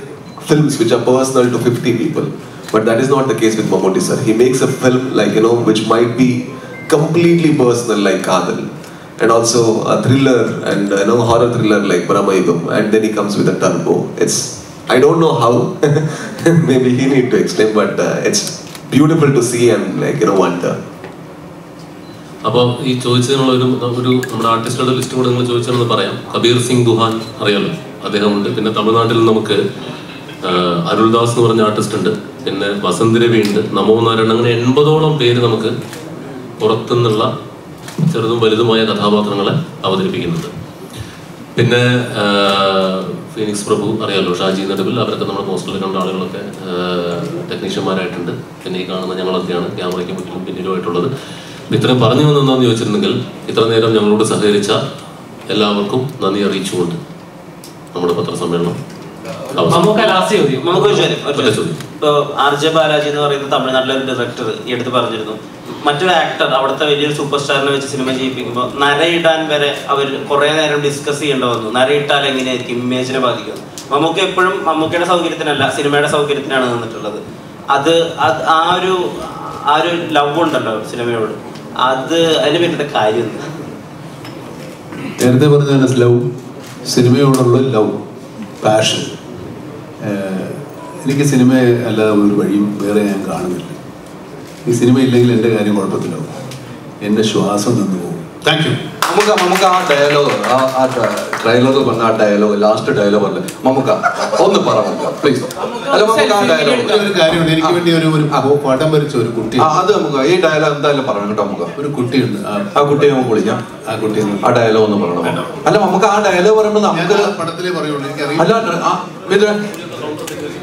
films which are personal to 50 people. But that is not the case with Mamoodi sir. He makes a film like you know which might be completely personal like Kadal and also a thriller and you know horror thriller like Brahmayugam and then he comes with a turbo. It's I don't know how. *laughs* Maybe he need to explain but uh, it's beautiful to see and like you know wonder. അപ്പോൾ ഈ ചോദിച്ചതിനുള്ള ഒരു ഒരു നമ്മുടെ ആർട്ടിസ്റ്റുകളുടെ list കൂടെ നിങ്ങൾ ചോദിച്ചാണെന്ന് പറയാം. കബീർ സിംഗ് ദുഹാൻ അറിയാലോ? അദ്ദേഹമുണ്ട്. പിന്നെ തമിഴ്നാട്ടിൽ നമുക്ക് അരുൾദാസ് എന്ന് പറഞ്ഞ ആർട്ടിസ്റ്റ് ഉണ്ട്. പിന്നെ വസന്ത് രവി ഉണ്ട് നമോ നാരായണൻ അങ്ങനെ എൺപതോളം പേര് നമുക്ക് പുറത്തുനിന്നുള്ള ചെറുതും വലുതുമായ കഥാപാത്രങ്ങളെ അവതരിപ്പിക്കുന്നുണ്ട്. പിന്നെ ഫീനിക്സ് പ്രഭു അറിയാലോ ഷാജി നടുവിൽ അവരൊക്കെ നമ്മുടെ പോസ്റ്ററിൽ കണ്ട ആളുകളൊക്കെ ടെക്നീഷ്യന്മാരായിട്ടുണ്ട്. പിന്നെ ഈ കാണുന്ന ഞങ്ങളൊക്കെയാണ് ക്യാമറയ്ക്ക് മുന്നിലും പിന്നിലുമായിട്ടുള്ളത്. ഇത്രയും പറഞ്ഞു വന്നെന്ന് ചോദിച്ചിരുന്നെങ്കിൽ ഇത്ര നേരം ഞങ്ങളോട് സഹകരിച്ച എല്ലാവർക്കും നന്ദി അറിയിച്ചുകൊണ്ട് നമ്മുടെ പത്രസമ്മേളനം ആർ ജെ ബാലാജി എന്ന് പറയുന്ന തമിഴ്നാട്ടിലെ ഒരു ഡയറക്ടർ ഈ അടുത്ത് പറഞ്ഞിരുന്നു. മറ്റൊരു ആക്ടർ അവിടുത്തെ വലിയൊരു സൂപ്പർ സ്റ്റാറിനെ വെച്ച് സിനിമ ചെയ്യിപ്പിക്കുമ്പോൾ നരയിടാൻ വരെ അവർ കുറെ നേരം ഡിസ്കസ് ചെയ്യേണ്ട വന്നു. നരയിട്ടാൽ എങ്ങനെയായിരിക്കും? ഇമേജിനെ ബാധിക്കും. മമ്മൂക്ക എപ്പോഴും മമ്മൂക്കയുടെ സൗകര്യത്തിനല്ല സിനിമയുടെ സൗകര്യത്തിനാണ് നിന്നിട്ടുള്ളത്. അത് അത് ആ ഒരു ആ ഒരു ലവ് ഉണ്ടല്ലോ സിനിമയോട് അത് അതിന് പിന്നത്തെ കാര്യം? നേരത്തെ പറഞ്ഞ ലവ് സിനിമയോടുള്ള ലവ് പാഷൻ എനിക്ക് സിനിമ അല്ലാതെ ഒരു വഴിയും വേറെ ഞാൻ കാണുന്നില്ല. ഈ സിനിമ ഇല്ലെങ്കിൽ എന്റെ കാര്യം കുഴപ്പത്തിലാവും. എന്റെ ശ്വാസം നിന്ന് പോകും. താങ്ക് യു നമുക്ക് നമുക്ക് ആ ഡയലോഗ് ആ ആ ട്രെയിലറിൽ പറഞ്ഞ ആ ഡയലോഗ് ലാസ്റ്റ് ഡയലോഗ് അല്ലേ? നമുക്ക് ഒന്ന് പറ പ്ലീസ് അല്ല നമുക്ക് ആ ഡയലോഗ് ഒരു കാര്യമുണ്ട്. എനിക്ക് വേണ്ടി ഒരു ഒരു പടം വരച്ച ഒരു കുട്ടി ആ അത് നമുക്ക് ഈ ഡയലോഗ് എന്തായാലും പറയണം കേട്ടോ നമുക്ക് ഒരു കുട്ടിയുണ്ട്. ആ. കുട്ടിയെ നമുക്ക് വിളിക്കാം. ആ ആ ഡയലോഗ് ഒന്ന് പറയണം. അല്ല നമുക്ക് ആ ഡയലോഗ് പറയുമ്പോൾ നമുക്ക് പടത്തിലേ പറയുള്ളൂ. എനിക്കറിയാം അല്ല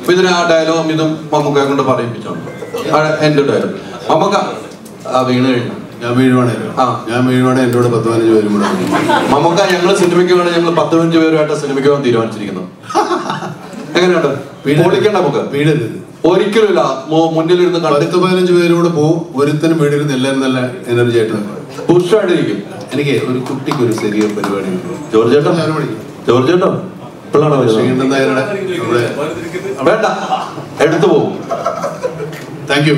ആ, ഇതിന് ആ ഡയലോഗ് ഇതും നമുക്ക് കൊണ്ട് പറയിപ്പിച്ചോണ്ട്. എന്റെ ഡയലോഗ് നമുക്ക് ആ വീണ് കഴിഞ്ഞു? ഞാൻ വീഴുവാണല്ലോ ആ. ഞാൻ വീഴുവാണെങ്കിൽ എന്നോട് കൂടെ പത്ത് പതിനഞ്ച് പേരും കൂടെ. ഉണ്ട്. നമുക്ക് ഞങ്ങൾ സിനിമയ്ക്ക് വേണം ഞങ്ങൾ പത്ത് പതിനഞ്ച് പേരുമായിട്ട് സിനിമയ്ക്ക് പോകാൻ തീരുമാനിച്ചിരിക്കുന്നു. എങ്ങനെയുണ്ട്? ഓടിക്കണ്ട നമുക്ക് വീടരുത് ഒരിക്കലും ഇല്ല മു- മുന്നിലിരുന്ന് പത്ത് പതിനഞ്ച് പേരോട് പോവും. ഒരുത്തനും വീടിരുന്ന് എല്ലാവരും നല്ല എനർജി ആയിട്ട് നിൽക്കണം. പുഷായിട്ടിരിക്കും എനിക്ക് ഒരു കുട്ടിക്ക് ഒരു ചെറിയ പരിപാടി ജോർജ് ചേട്ടൻ ജോർജ് ചേട്ടാ. വേണ്ട എടുത്തു പോകും. Thank you